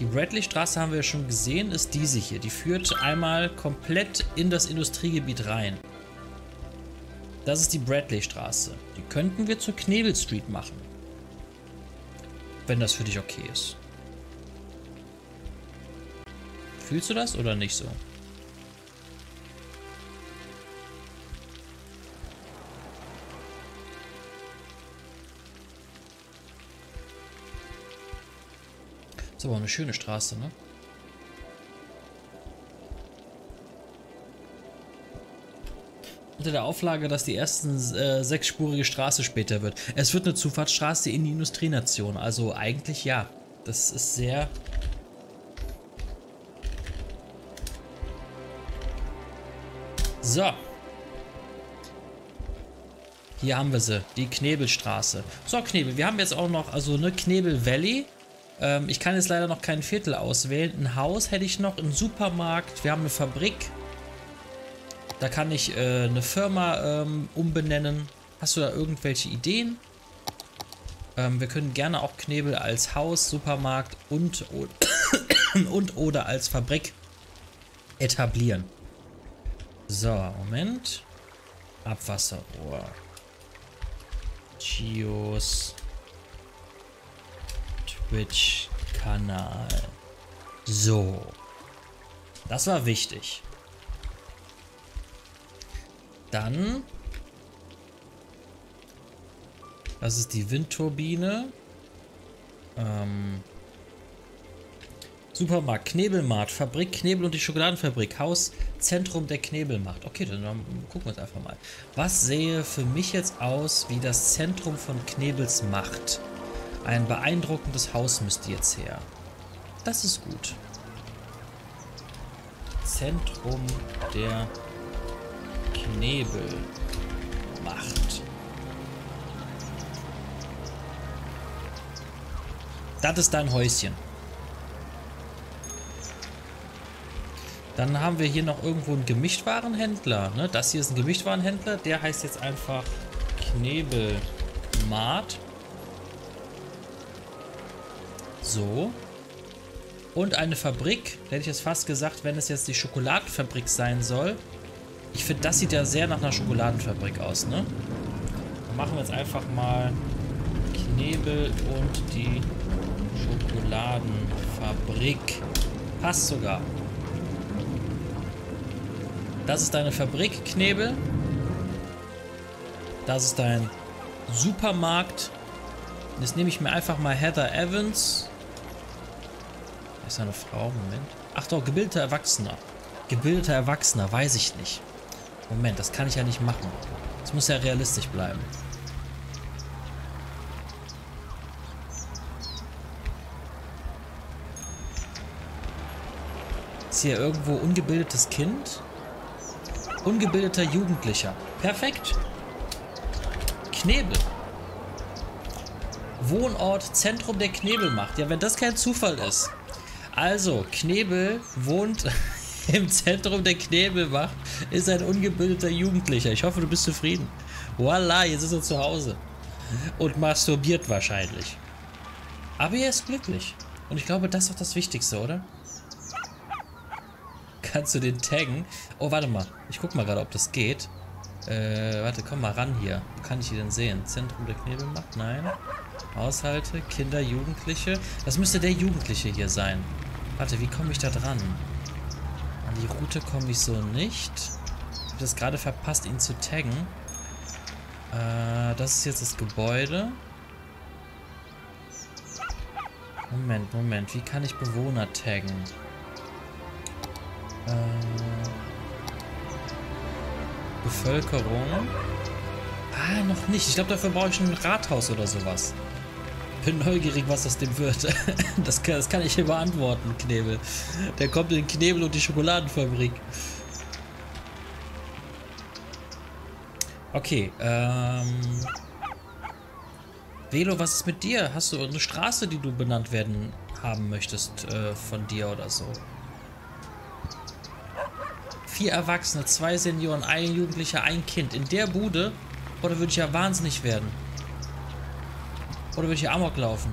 Die Bradley Straße haben wir ja schon gesehen, ist diese hier. Die führt einmal komplett in das Industriegebiet rein. Das ist die Bradley Straße. Die könnten wir zur Knebel Street machen. Wenn das für dich okay ist. Fühlst du das oder nicht so? Ist aber eine schöne Straße, ne? Unter der Auflage, dass die ersten äh, sechsspurige Straße später wird. Es wird eine Zufahrtsstraße in die Industrienation. Also eigentlich ja. Das ist sehr... So. Hier haben wir sie, die Knebelstraße. So, Knebel, wir haben jetzt auch noch, also eine Knebel Valley. Ähm, ich kann jetzt leider noch kein Viertel auswählen. Ein Haus hätte ich noch, einen Supermarkt, wir haben eine Fabrik. Da kann ich äh, eine Firma ähm, umbenennen. Hast du da irgendwelche Ideen? Ähm, wir können gerne auch Knebel als Haus, Supermarkt und, *coughs* und oder als Fabrik etablieren. So, Moment. Abwasserrohr. Gios. Twitch-Kanal. So. Das war wichtig. Dann. Das ist die Windturbine. Ähm. Supermarkt, Knebelmarkt, Fabrik, Knebel und die Schokoladenfabrik, Haus, Zentrum der Knebelmacht. Okay, dann, dann gucken wir uns einfach mal. Was sehe für mich jetzt aus wie das Zentrum von Knebels Macht? Ein beeindruckendes Haus müsste jetzt her. Das ist gut. Zentrum der Knebelmacht. Das ist dein Häuschen. Dann haben wir hier noch irgendwo einen Gemischtwarenhändler. Ne? Das hier ist ein Gemischtwarenhändler. Der heißt jetzt einfach Knebelmart. So. Und eine Fabrik. Hätte ich jetzt fast gesagt, wenn es jetzt die Schokoladenfabrik sein soll. Ich finde, das sieht ja sehr nach einer Schokoladenfabrik aus, ne? Dann machen wir jetzt einfach mal Knebel und die Schokoladenfabrik. Passt sogar. Das ist deine Fabrik, Knebel. Das ist dein Supermarkt. Jetzt nehme ich mir einfach mal Heather Evans. Ist eine Frau, Moment. Ach doch, gebildeter Erwachsener. Gebildeter Erwachsener, weiß ich nicht. Moment, das kann ich ja nicht machen. Das muss ja realistisch bleiben. Ist hier irgendwo ungebildetes Kind? Ungebildeter Jugendlicher. Perfekt. Knebel. Wohnort, Zentrum der Knebelmacht. Ja, wenn das kein Zufall ist. Also, Knebel wohnt *laughs* im Zentrum der Knebelmacht, ist ein ungebildeter Jugendlicher. Ich hoffe, du bist zufrieden. Voila, jetzt ist er zu Hause. Und masturbiert wahrscheinlich. Aber er ist glücklich. Und ich glaube, das ist doch das Wichtigste, oder? kannst du den taggen. Oh, warte mal. Ich guck mal gerade, ob das geht. Äh, warte, komm mal ran hier. Wo kann ich die denn sehen? Zentrum der Knebelmacht? Nein. Haushalte, Kinder, Jugendliche. Das müsste der Jugendliche hier sein. Warte, wie komme ich da dran? An die Route komme ich so nicht. Ich habe das gerade verpasst, ihn zu taggen. Äh, das ist jetzt das Gebäude. Moment, Moment. Wie kann ich Bewohner taggen? Äh, Bevölkerung. Ah, noch nicht. Ich glaube, dafür brauche ich ein Rathaus oder sowas. Bin neugierig, was aus dem wird. *laughs* Das kann, das kann ich hier beantworten, Knebel. Der kommt in den Knebel und die Schokoladenfabrik. Okay, ähm... Velo, was ist mit dir? Hast du eine Straße, die du benannt werden haben möchtest äh, von dir oder so? Vier Erwachsene, zwei Senioren, ein Jugendlicher, ein Kind. In der Bude? Oder würde ich ja wahnsinnig werden? Oder würde ich ja Amok laufen?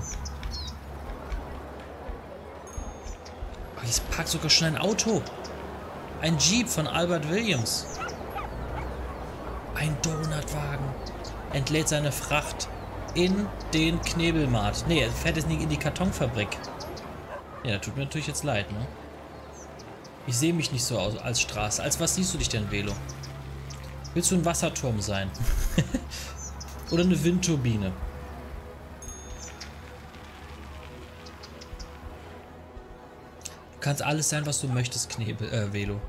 Oh, jetzt parkt sogar schon ein Auto. Ein Jeep von Albert Williams. Ein Donutwagen. Entlädt seine Fracht in den Knebelmarkt. Ne, er fährt jetzt nicht in die Kartonfabrik. Ja, tut mir natürlich jetzt leid, ne? Ich sehe mich nicht so aus als Straße. Als was siehst du dich denn, Velo? Willst du ein Wasserturm sein? *laughs* Oder eine Windturbine? Kannst alles sein, was du möchtest, Knebel, äh, Velo.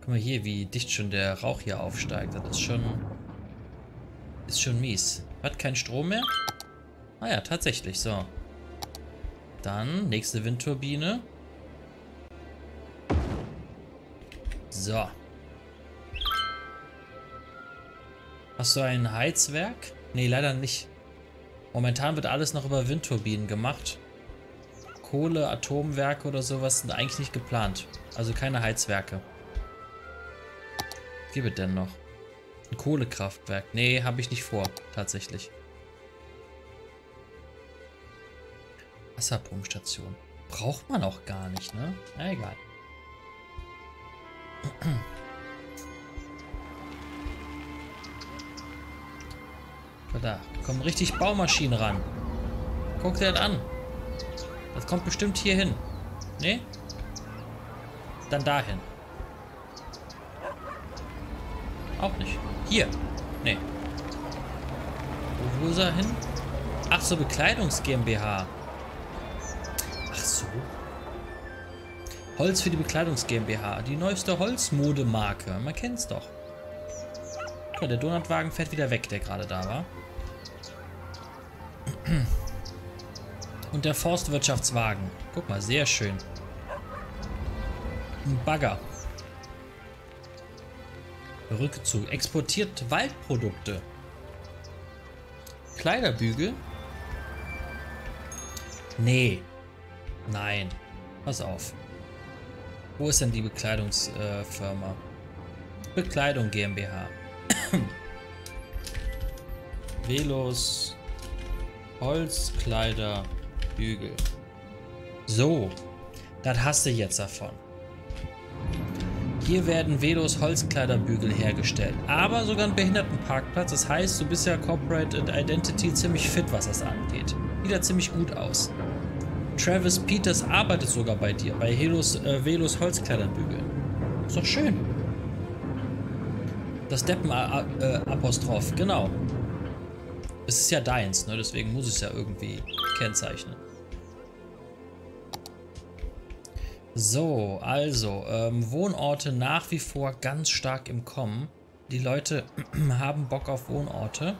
Guck mal hier, wie dicht schon der Rauch hier aufsteigt. Das ist schon... Ist schon mies. Hat kein Strom mehr? Ah ja, tatsächlich, so. Dann nächste Windturbine. So. Hast du ein Heizwerk? Nee, leider nicht. Momentan wird alles noch über Windturbinen gemacht. Kohle, Atomwerke oder sowas sind eigentlich nicht geplant. Also keine Heizwerke. Was gibt es denn noch? Ein Kohlekraftwerk. Nee, habe ich nicht vor, tatsächlich. Wasserpumpstation. Braucht man auch gar nicht, ne? Na, egal. *clears throat* Da kommen richtig Baumaschinen ran. Guck dir das an. Das kommt bestimmt hier hin. Ne? Dann dahin. Auch nicht. Hier. Ne. Wo ist er hin? Ach so, Bekleidungs GmbH. Ach so. Holz für die Bekleidungs GmbH. Die neueste Holzmodemarke. Man kennt's doch. Ja, der Donutwagen fährt wieder weg, der gerade da war. Und der Forstwirtschaftswagen. Guck mal, sehr schön. Ein Bagger. Rückzug. Exportiert Waldprodukte. Kleiderbügel. Nee. Nein. Pass auf. Wo ist denn die Bekleidungsfirma? Bekleidung GmbH. *coughs* Velos. Holzkleider. Bügel. So. Das hast du jetzt davon. Hier werden Velos Holzkleiderbügel hergestellt. Aber sogar ein Behindertenparkplatz. Das heißt, du bist ja Corporate Identity ziemlich fit, was das angeht. Sieht ja ziemlich gut aus. Travis Peters arbeitet sogar bei dir, bei Helos, äh, Velos Holzkleiderbügel. Ist doch schön. Das Deppen-Apostroph, äh, genau. Es ist ja deins, ne? deswegen muss ich es ja irgendwie kennzeichnen. So, also, ähm, Wohnorte nach wie vor ganz stark im Kommen. Die Leute *clears throat* haben Bock auf Wohnorte.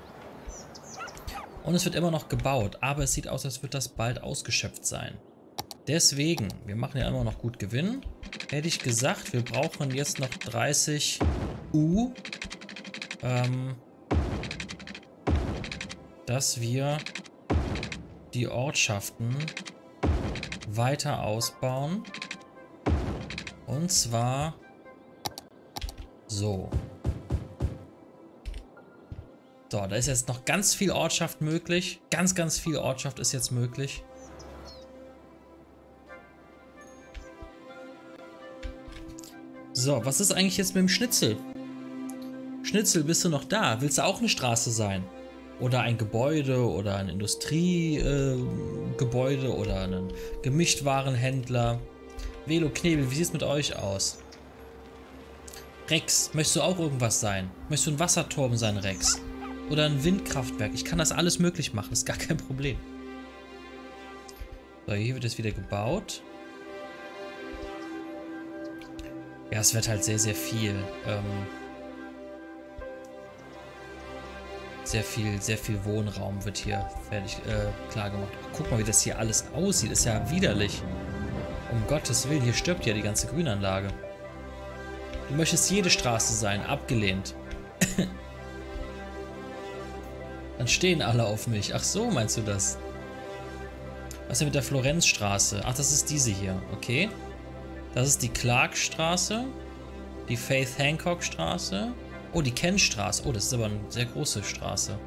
Und es wird immer noch gebaut, aber es sieht aus, als würde das bald ausgeschöpft sein. Deswegen, wir machen ja immer noch gut Gewinn. Hätte ich gesagt, wir brauchen jetzt noch 30 U, ähm, dass wir die Ortschaften weiter ausbauen. Und zwar so. So, da ist jetzt noch ganz viel Ortschaft möglich. Ganz, ganz viel Ortschaft ist jetzt möglich. So, was ist eigentlich jetzt mit dem Schnitzel? Schnitzel, bist du noch da? Willst du auch eine Straße sein? Oder ein Gebäude oder ein Industriegebäude äh, oder ein Gemischtwarenhändler? Velo Knebel, wie sieht es mit euch aus? Rex, möchtest du auch irgendwas sein? Möchtest du ein Wasserturm sein, Rex? Oder ein Windkraftwerk. Ich kann das alles möglich machen, ist gar kein Problem. So, hier wird es wieder gebaut. Ja, es wird halt sehr, sehr viel. Ähm, sehr viel, sehr viel Wohnraum wird hier fertig äh, klar gemacht. Guck mal, wie das hier alles aussieht. Ist ja widerlich. Um Gottes Willen, hier stirbt ja die ganze Grünanlage. Du möchtest jede Straße sein, abgelehnt. *laughs* Dann stehen alle auf mich. Ach so, meinst du das? Was ist denn mit der Florenzstraße? Ach, das ist diese hier. Okay. Das ist die Clarkstraße. Die Faith Hancock Straße. Oh, die Kennstraße. Oh, das ist aber eine sehr große Straße.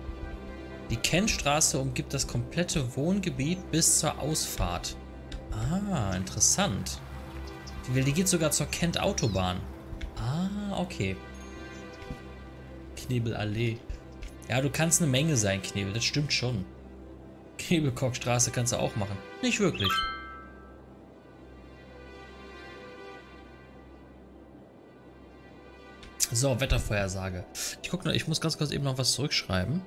Die Kennstraße umgibt das komplette Wohngebiet bis zur Ausfahrt. Ah, interessant. Die, geht sogar zur Kent Autobahn. Ah, okay. Knebelallee. Ja, du kannst eine Menge sein, Knebel, das stimmt schon. Knebelkockstraße kannst du auch machen. Nicht wirklich. So, Wettervorhersage. Ich gucke noch, ich muss ganz kurz eben noch was zurückschreiben.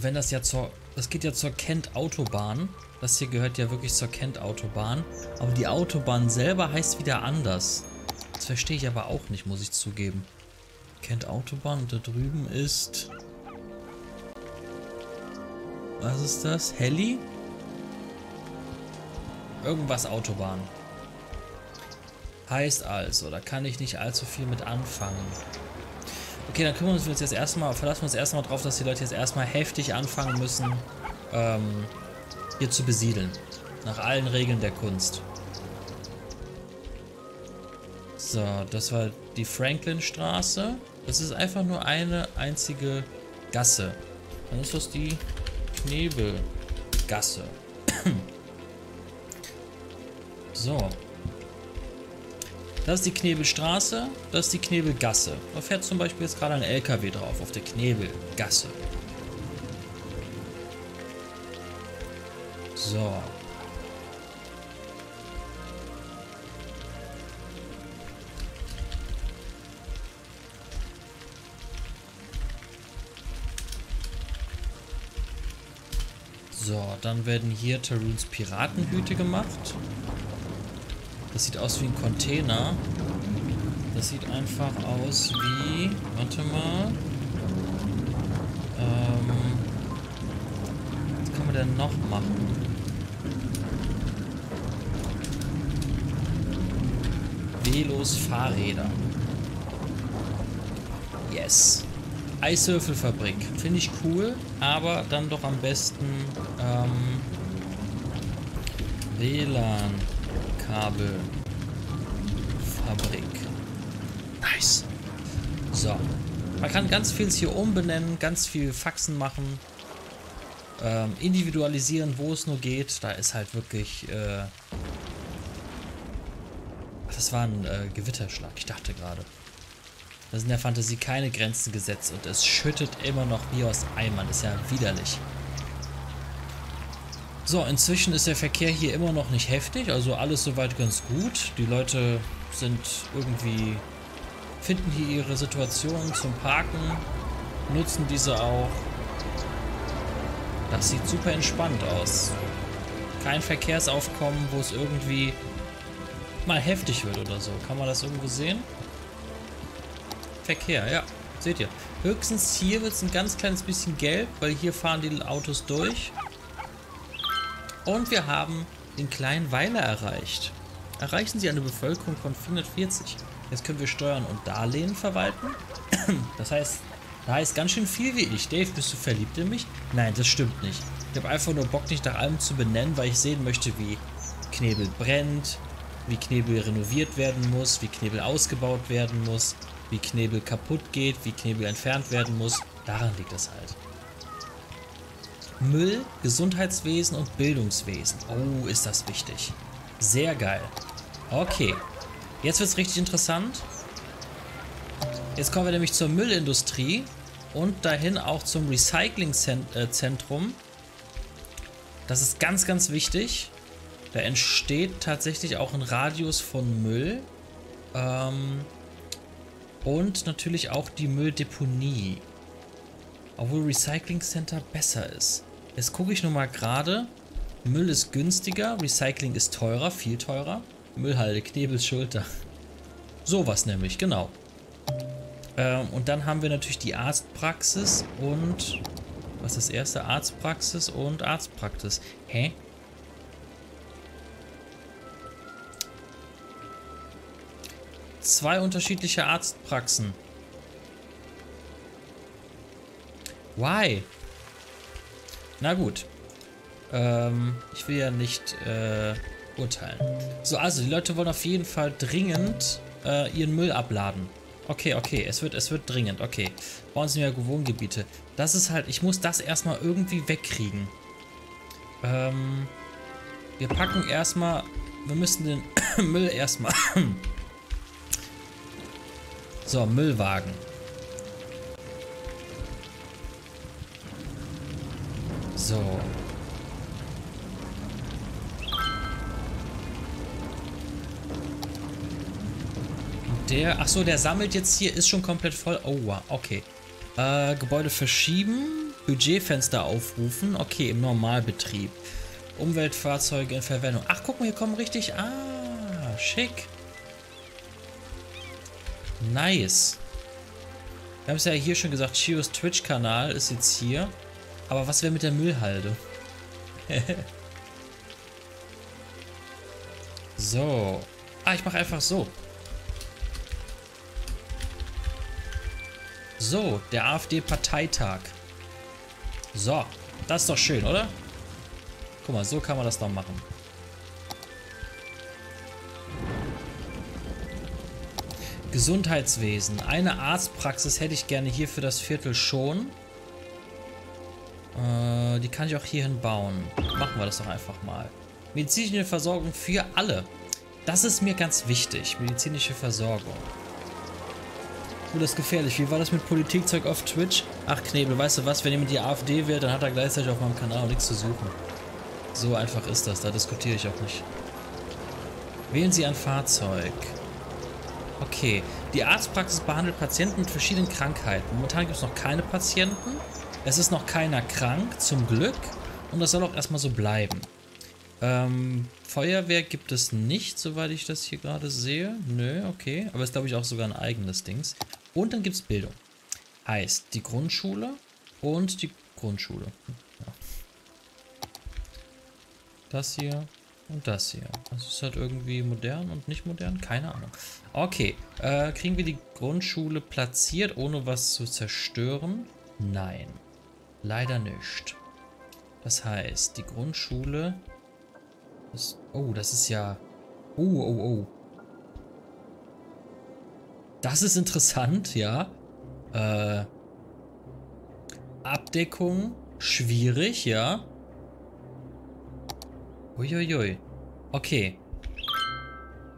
Also wenn das ja zur, das geht ja zur Kent Autobahn. Das hier gehört ja wirklich zur Kent Autobahn. Aber die Autobahn selber heißt wieder anders. Das verstehe ich aber auch nicht, muss ich zugeben. Kent Autobahn und da drüben ist... Was ist das? Heli? Irgendwas Autobahn. Heißt also, da kann ich nicht allzu viel mit anfangen. Okay, dann kümmern wir uns jetzt erstmal, verlassen wir uns erstmal drauf, dass die Leute jetzt erstmal heftig anfangen müssen, ähm, hier zu besiedeln. Nach allen Regeln der Kunst. So, das war die Franklin-Straße. Das ist einfach nur eine einzige Gasse. Dann ist das die Knebelgasse. *clears throat* so. Das ist die Knebelstraße, das ist die Knebelgasse. Da fährt zum Beispiel jetzt gerade ein LKW drauf, auf der Knebelgasse. So. So, dann werden hier Taroons Piratenhüte gemacht. Das sieht aus wie ein Container. Das sieht einfach aus wie... Warte mal. Ähm, was kann man denn noch machen? Velos Fahrräder. Yes. Eiswürfelfabrik. Finde ich cool, aber dann doch am besten ähm, WLAN. Kabelfabrik. Nice. So. Man kann ganz viel hier umbenennen, ganz viel Faxen machen. Ähm, individualisieren, wo es nur geht. Da ist halt wirklich... Äh das war ein äh, Gewitterschlag. Ich dachte gerade. Da sind der Fantasie keine Grenzen gesetzt und es schüttet immer noch wie aus Eimern. Ist ja widerlich. So, inzwischen ist der Verkehr hier immer noch nicht heftig, also alles soweit ganz gut. Die Leute sind irgendwie, finden hier ihre Situation zum Parken, nutzen diese auch. Das sieht super entspannt aus. Kein Verkehrsaufkommen, wo es irgendwie mal heftig wird oder so. Kann man das irgendwo sehen? Verkehr, ja. Seht ihr. Höchstens hier wird es ein ganz kleines bisschen gelb, weil hier fahren die Autos durch. Und wir haben den kleinen Weiler erreicht. Erreichen Sie eine Bevölkerung von 440. Jetzt können wir Steuern und Darlehen verwalten. *clears throat* Das heißt, da heißt ganz schön viel wie ich. Dave, bist du verliebt in mich? Nein, das stimmt nicht. Ich habe einfach nur Bock, nicht nach allem zu benennen, weil ich sehen möchte, wie Knebel brennt, wie Knebel renoviert werden muss, wie Knebel ausgebaut werden muss, wie Knebel kaputt geht, wie Knebel entfernt werden muss. Daran liegt das halt. Müll, Gesundheitswesen und Bildungswesen. Oh, ist das wichtig. Sehr geil. Okay. Jetzt wird es richtig interessant. Jetzt kommen wir nämlich zur Müllindustrie und dahin auch zum Recyclingzentrum. Das ist ganz, ganz wichtig. Da entsteht tatsächlich auch ein Radius von Müll. Ähm, und natürlich auch die Mülldeponie. Obwohl Recycling Center besser ist. Jetzt gucke ich nur mal gerade. Müll ist günstiger, Recycling ist teurer, viel teurer. Müllhalde, Knebels Schulter. *laughs* Sowas nämlich, genau. Ähm, und dann haben wir natürlich die Arztpraxis und... Was ist das erste? Arztpraxis und Arztpraxis. Hä? Zwei unterschiedliche Arztpraxen. Why? Na gut. Ähm, ich will ja nicht äh, urteilen. So, also die Leute wollen auf jeden Fall dringend äh, ihren Müll abladen. Okay, okay, es wird, es wird dringend, okay. Bauen Sie mehr Wohngebiete. Das ist halt, ich muss das erstmal irgendwie wegkriegen. Ähm, wir packen erstmal, wir müssen den *coughs* Müll erstmal... *coughs* so, Müllwagen. So. Der, ach so, der sammelt jetzt hier, ist schon komplett voll. Oh, wow, okay. Äh, Gebäude verschieben, Budgetfenster aufrufen. Okay, im Normalbetrieb. Umweltfahrzeuge in Verwendung. Ach, guck mal, hier kommen richtig... Ah, schick. Nice. Wir haben es ja hier schon gesagt, Chios Twitch-Kanal ist jetzt hier. Aber was wäre mit der Müllhalde? *laughs* so. Ah, ich mache einfach so. So, der AfD-Parteitag. So, das ist doch schön, oder? Guck mal, so kann man das doch machen. Gesundheitswesen. Eine Arztpraxis hätte ich gerne hier für das Viertel schon. Äh, die kann ich auch hierhin bauen. Machen wir das doch einfach mal. Medizinische Versorgung für alle. Das ist mir ganz wichtig. Medizinische Versorgung. Oh, das ist gefährlich. Wie war das mit Politikzeug auf Twitch? Ach, Knebel, weißt du was? Wenn jemand die AfD wählt, dann hat er gleichzeitig auf meinem Kanal nichts zu suchen. So einfach ist das. Da diskutiere ich auch nicht. Wählen Sie ein Fahrzeug. Okay. Die Arztpraxis behandelt Patienten mit verschiedenen Krankheiten. Momentan gibt es noch keine Patienten. Es ist noch keiner krank, zum Glück. Und das soll auch erstmal so bleiben. Ähm, Feuerwehr gibt es nicht, soweit ich das hier gerade sehe. Nö, okay. Aber ist, glaube ich, auch sogar ein eigenes Dings. Und dann gibt es Bildung. Heißt, die Grundschule und die Grundschule. Ja. Das hier und das hier. Das ist halt irgendwie modern und nicht modern? Keine Ahnung. Okay, äh, kriegen wir die Grundschule platziert, ohne was zu zerstören? Nein. Leider nicht. Das heißt, die Grundschule... Ist, oh, das ist ja... Oh, oh, oh. Das ist interessant, ja. Äh, Abdeckung, schwierig, ja. Uiuiui. Okay.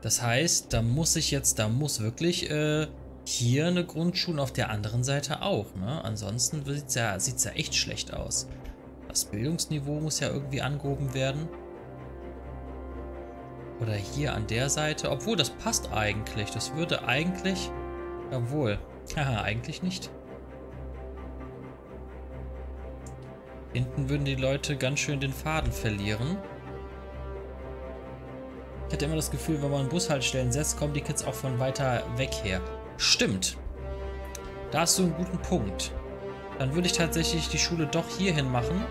Das heißt, da muss ich jetzt, da muss wirklich äh, hier eine Grundschule auf der anderen Seite auch. Ne? Ansonsten sieht es ja, sieht's ja echt schlecht aus. Das Bildungsniveau muss ja irgendwie angehoben werden. Oder hier an der Seite. Obwohl, das passt eigentlich. Das würde eigentlich... Jawohl. *laughs* Haha, eigentlich nicht. Hinten würden die Leute ganz schön den Faden verlieren. Ich hatte immer das Gefühl, wenn man Bushaltestellen setzt, kommen die Kids auch von weiter weg her. Stimmt. Da hast du einen guten Punkt. Dann würde ich tatsächlich die Schule doch hierhin machen.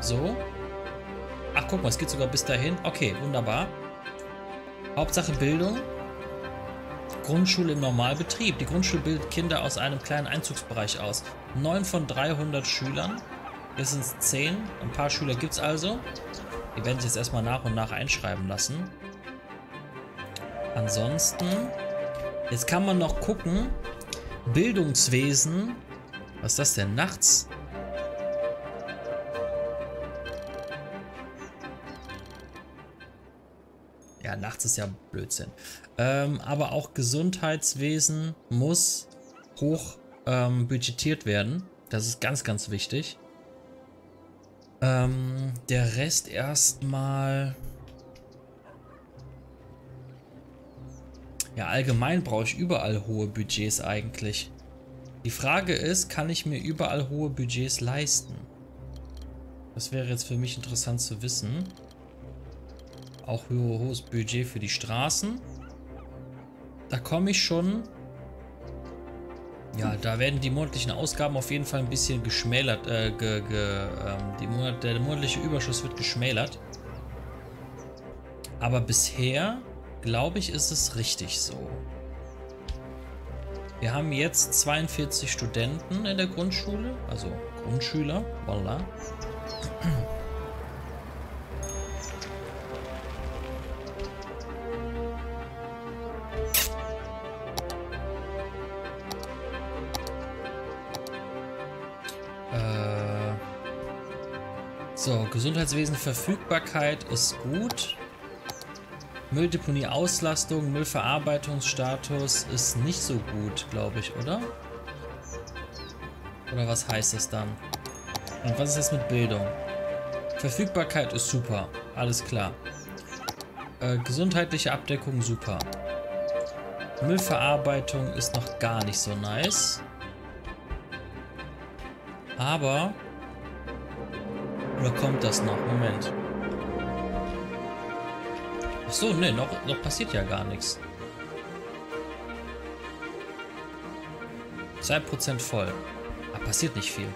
So. Ach, guck mal, es geht sogar bis dahin. Okay, wunderbar. Hauptsache Bildung. Grundschule im Normalbetrieb. Die Grundschule bildet Kinder aus einem kleinen Einzugsbereich aus. 9 von 300 Schülern. Jetzt sind es 10. Ein paar Schüler gibt es also. Die werden sich jetzt erstmal nach und nach einschreiben lassen. Ansonsten, jetzt kann man noch gucken, Bildungswesen, was ist das denn, nachts? Ja, nachts ist ja Blödsinn. Ähm, aber auch Gesundheitswesen muss hoch ähm, budgetiert werden. Das ist ganz, ganz wichtig. Ähm, der Rest erstmal... Ja, allgemein brauche ich überall hohe Budgets eigentlich. Die Frage ist, kann ich mir überall hohe Budgets leisten? Das wäre jetzt für mich interessant zu wissen. Auch hohes Budget für die Straßen. Da komme ich schon ja, da werden die monatlichen Ausgaben auf jeden Fall ein bisschen geschmälert. Äh, ge, ge, ähm, Monat, der monatliche Überschuss wird geschmälert. Aber bisher, glaube ich, ist es richtig so. Wir haben jetzt 42 Studenten in der Grundschule, also Grundschüler, voilà. So, Gesundheitswesen, Verfügbarkeit ist gut. Mülldeponie, Auslastung, Müllverarbeitungsstatus ist nicht so gut, glaube ich, oder? Oder was heißt das dann? Und was ist jetzt mit Bildung? Verfügbarkeit ist super, alles klar. Äh, gesundheitliche Abdeckung super. Müllverarbeitung ist noch gar nicht so nice. Aber... Oder kommt das noch? Moment. Achso, ne, noch, noch passiert ja gar nichts. 2% voll. Da passiert nicht viel.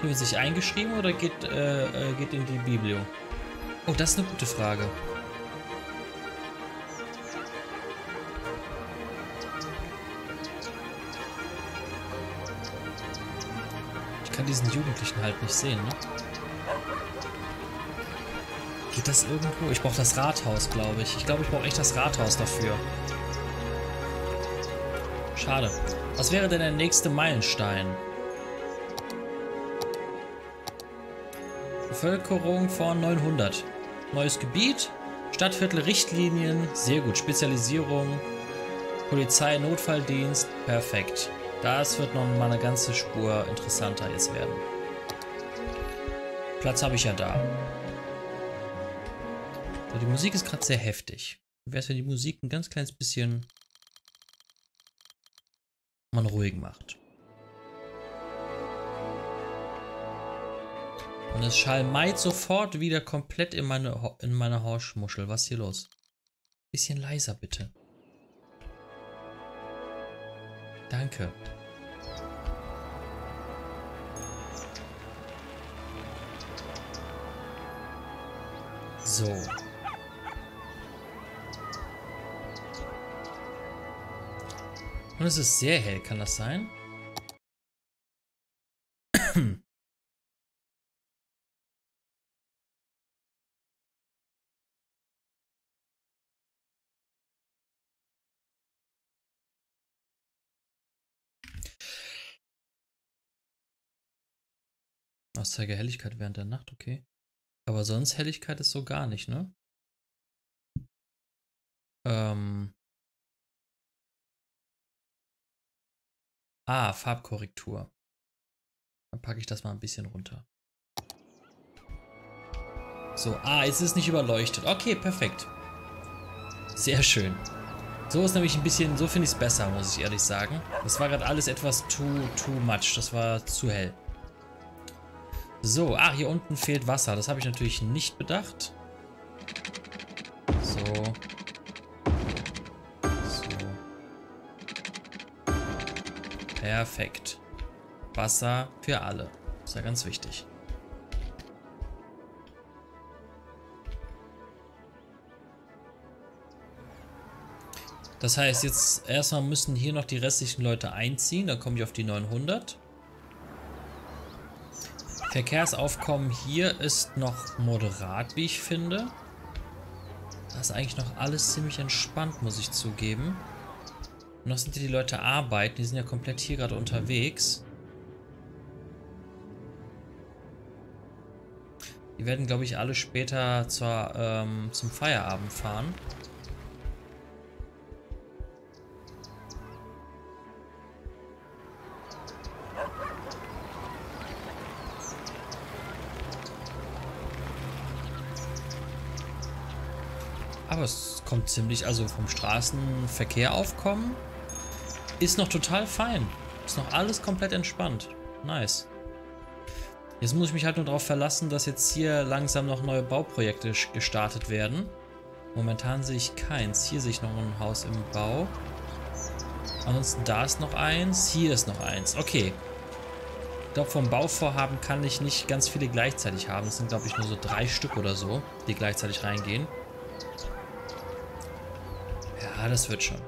Hier wird sich eingeschrieben oder geht, äh, äh, geht in die Biblio? Oh, das ist eine gute Frage. Ich kann diesen Jugendlichen halt nicht sehen, ne? Das irgendwo? Ich brauche das Rathaus, glaube ich. Ich glaube, ich brauche echt das Rathaus dafür. Schade. Was wäre denn der nächste Meilenstein? Bevölkerung von 900. Neues Gebiet. Stadtviertel, Richtlinien. Sehr gut. Spezialisierung. Polizei, Notfalldienst. Perfekt. Das wird noch mal eine ganze Spur interessanter jetzt werden. Platz habe ich ja da. So, die Musik ist gerade sehr heftig. Wie wäre es, wenn die Musik ein ganz kleines bisschen man ruhig macht. Und es schalmeit sofort wieder komplett in meine, in meine Horschmuschel. Was ist hier los? Bisschen leiser, bitte. Danke. So. Und es ist sehr hell, kann das sein? Auszeige Helligkeit während der Nacht, okay. Aber sonst Helligkeit ist so gar nicht, ne? Ähm, Ah, Farbkorrektur. Dann packe ich das mal ein bisschen runter. So, ah, jetzt ist es nicht überleuchtet. Okay, perfekt. Sehr schön. So ist nämlich ein bisschen, so finde ich es besser, muss ich ehrlich sagen. Das war gerade alles etwas too, too much. Das war zu hell. So, ah, hier unten fehlt Wasser. Das habe ich natürlich nicht bedacht. So. Perfekt. Wasser für alle. Ist ja ganz wichtig. Das heißt, jetzt erstmal müssen hier noch die restlichen Leute einziehen. Dann komme ich auf die 900. Verkehrsaufkommen hier ist noch moderat, wie ich finde. Das ist eigentlich noch alles ziemlich entspannt, muss ich zugeben. Und noch sind hier die Leute arbeiten. Die sind ja komplett hier gerade unterwegs. Die werden, glaube ich, alle später zur, ähm, zum Feierabend fahren. Aber es kommt ziemlich, also vom Straßenverkehr aufkommen, ist noch total fein. Ist noch alles komplett entspannt. Nice. Jetzt muss ich mich halt nur darauf verlassen, dass jetzt hier langsam noch neue Bauprojekte gestartet werden. Momentan sehe ich keins. Hier sehe ich noch ein Haus im Bau. Ansonsten da ist noch eins. Hier ist noch eins. Okay. Ich glaube, vom Bauvorhaben kann ich nicht ganz viele gleichzeitig haben. Es sind, glaube ich, nur so drei Stück oder so, die gleichzeitig reingehen. Ja, das wird schon.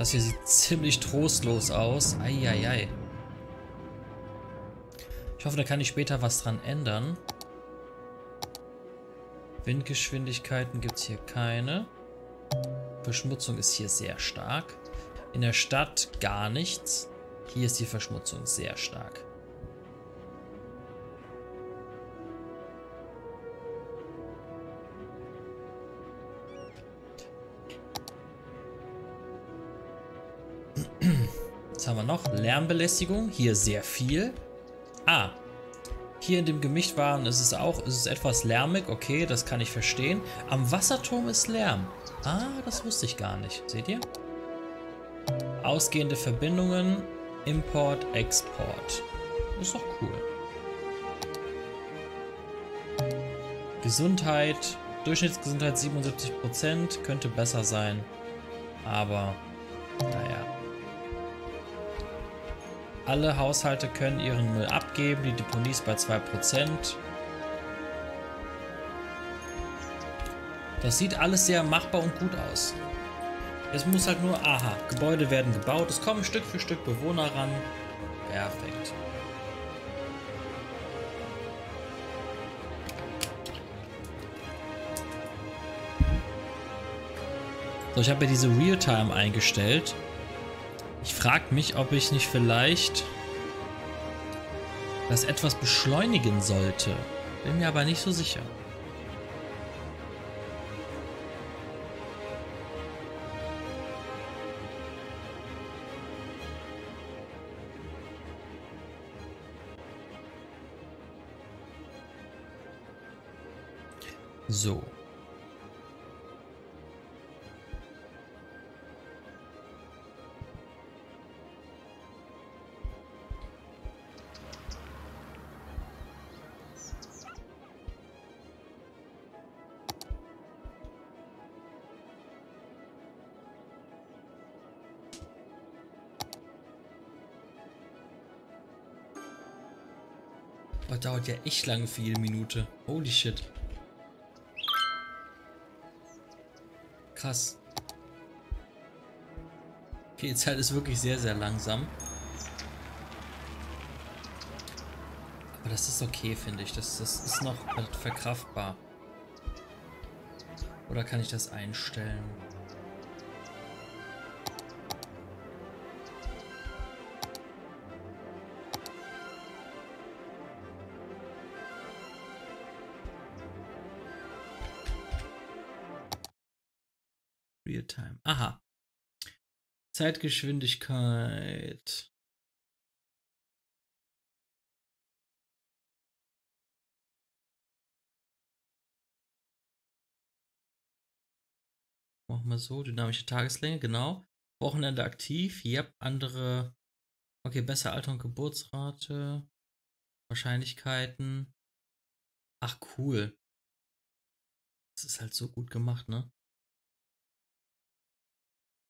Das hier sieht ziemlich trostlos aus. Eieiei. Ich hoffe, da kann ich später was dran ändern. Windgeschwindigkeiten gibt es hier keine. Verschmutzung ist hier sehr stark. In der Stadt gar nichts. Hier ist die Verschmutzung sehr stark. Was haben wir noch? Lärmbelästigung. Hier sehr viel. Ah. Hier in dem Gemischtwaren ist es auch, ist es etwas lärmig, okay, das kann ich verstehen. Am Wasserturm ist Lärm. Ah, das wusste ich gar nicht. Seht ihr? Ausgehende Verbindungen, Import, Export. Ist doch cool. Gesundheit, Durchschnittsgesundheit 77%, könnte besser sein. Aber, naja. Alle Haushalte können ihren Müll abgeben, die Deponie ist bei 2%. Das sieht alles sehr machbar und gut aus. Es muss halt nur, aha, Gebäude werden gebaut, es kommen Stück für Stück Bewohner ran. Perfekt. So, ich habe ja diese Realtime eingestellt. Ich frage mich, ob ich nicht vielleicht das etwas beschleunigen sollte. Bin mir aber nicht so sicher. So. Dauert ja echt lange für jede Minute. Holy shit. Krass. Okay, die Zeit ist wirklich sehr, sehr langsam. Aber das ist okay, finde ich. Das, das ist noch verkraftbar. Oder kann ich das einstellen? Zeitgeschwindigkeit. Machen wir so. Dynamische Tageslänge, genau. Wochenende aktiv. Yep, andere. Okay, besser Alter und Geburtsrate. Wahrscheinlichkeiten. Ach, cool. Das ist halt so gut gemacht, ne?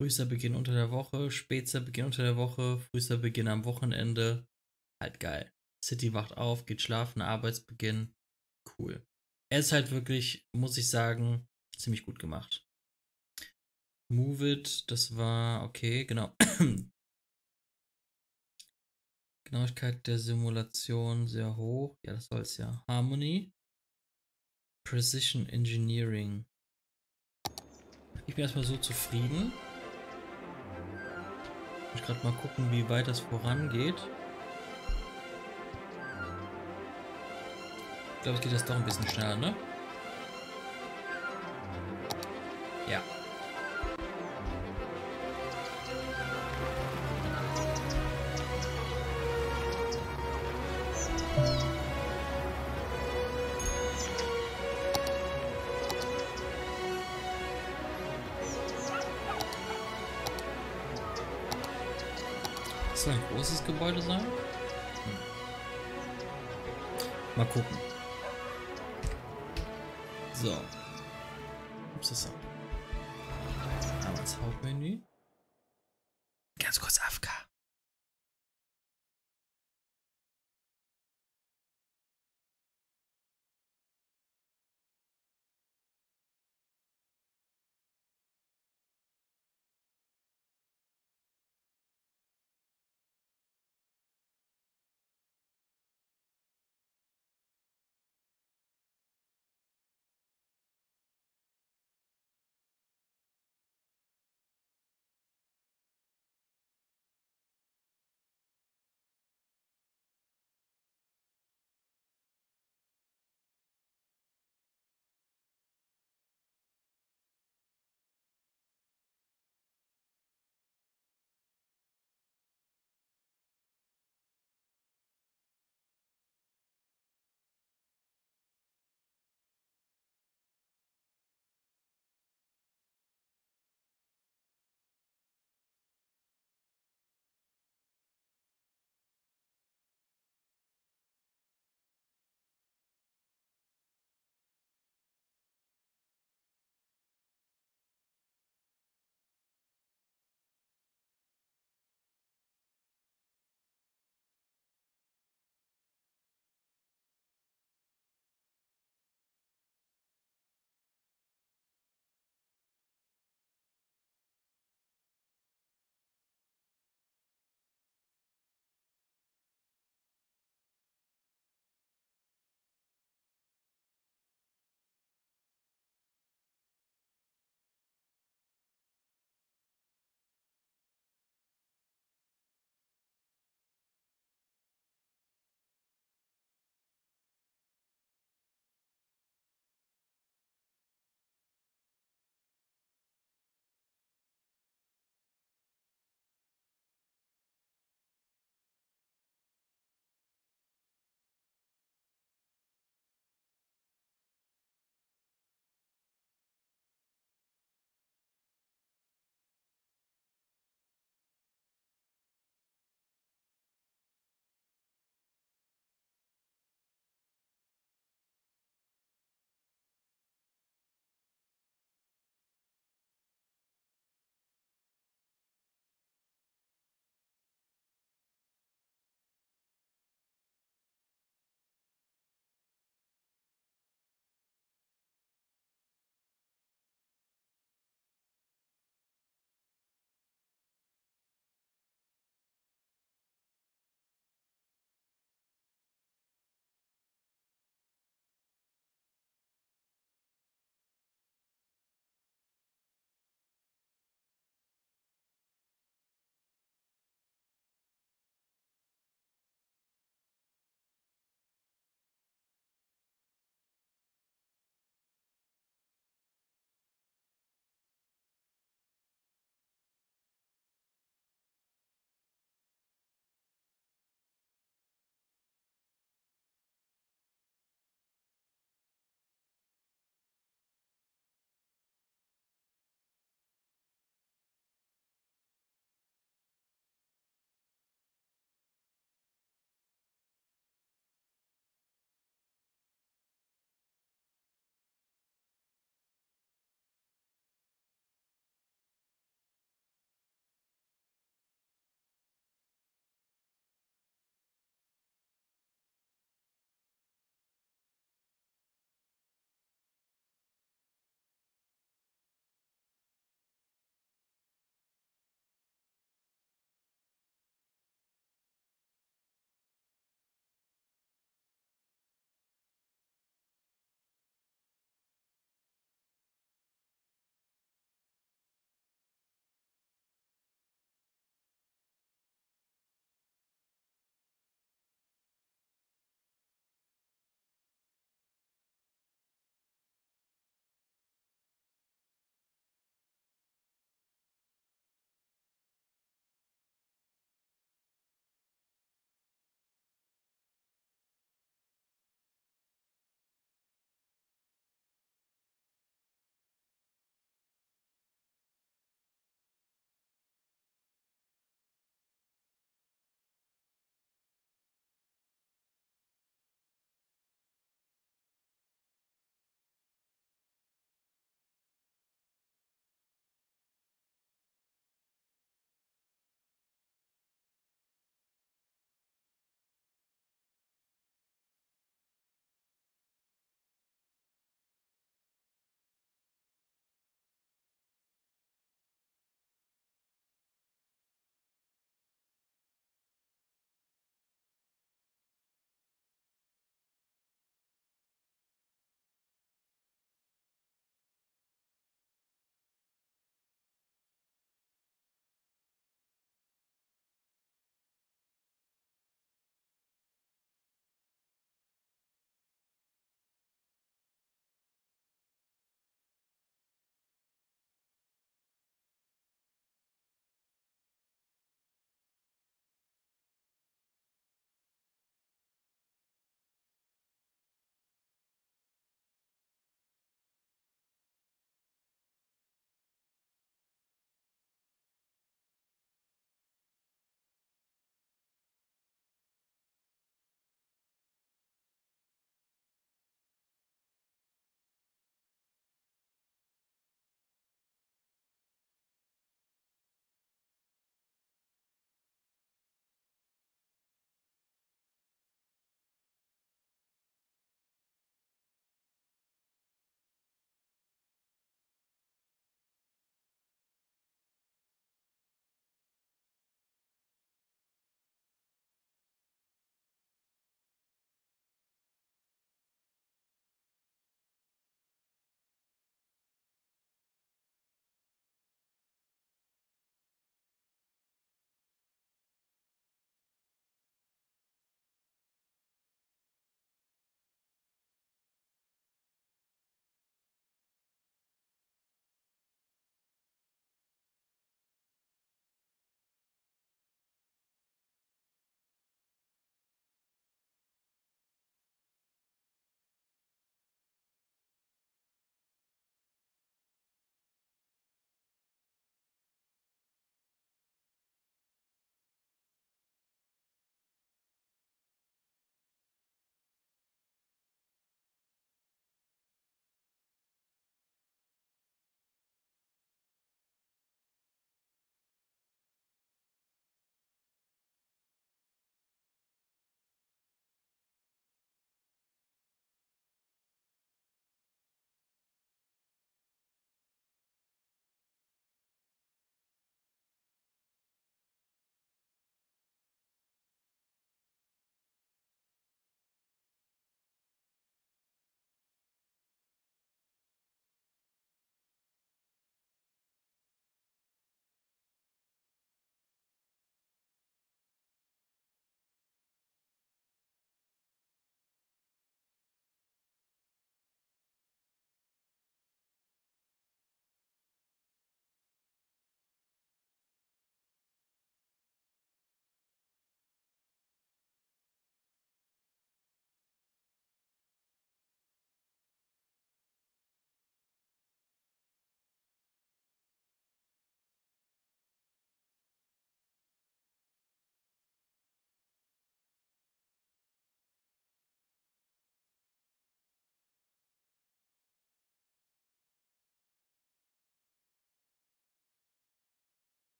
Frühester Beginn unter der Woche, spätester Beginn unter der Woche, frühester Beginn am Wochenende. Halt geil. City wacht auf, geht schlafen, Arbeitsbeginn. Cool. Er ist halt wirklich, muss ich sagen, ziemlich gut gemacht. Move It, das war okay, genau. *clears throat* Genauigkeit der Simulation sehr hoch. Ja, das soll es ja. Harmony. Precision Engineering. Ich bin erstmal so zufrieden. Ich gerade mal gucken, wie weit das vorangeht. Ich glaube, es geht jetzt doch ein bisschen schneller, ne? Ja.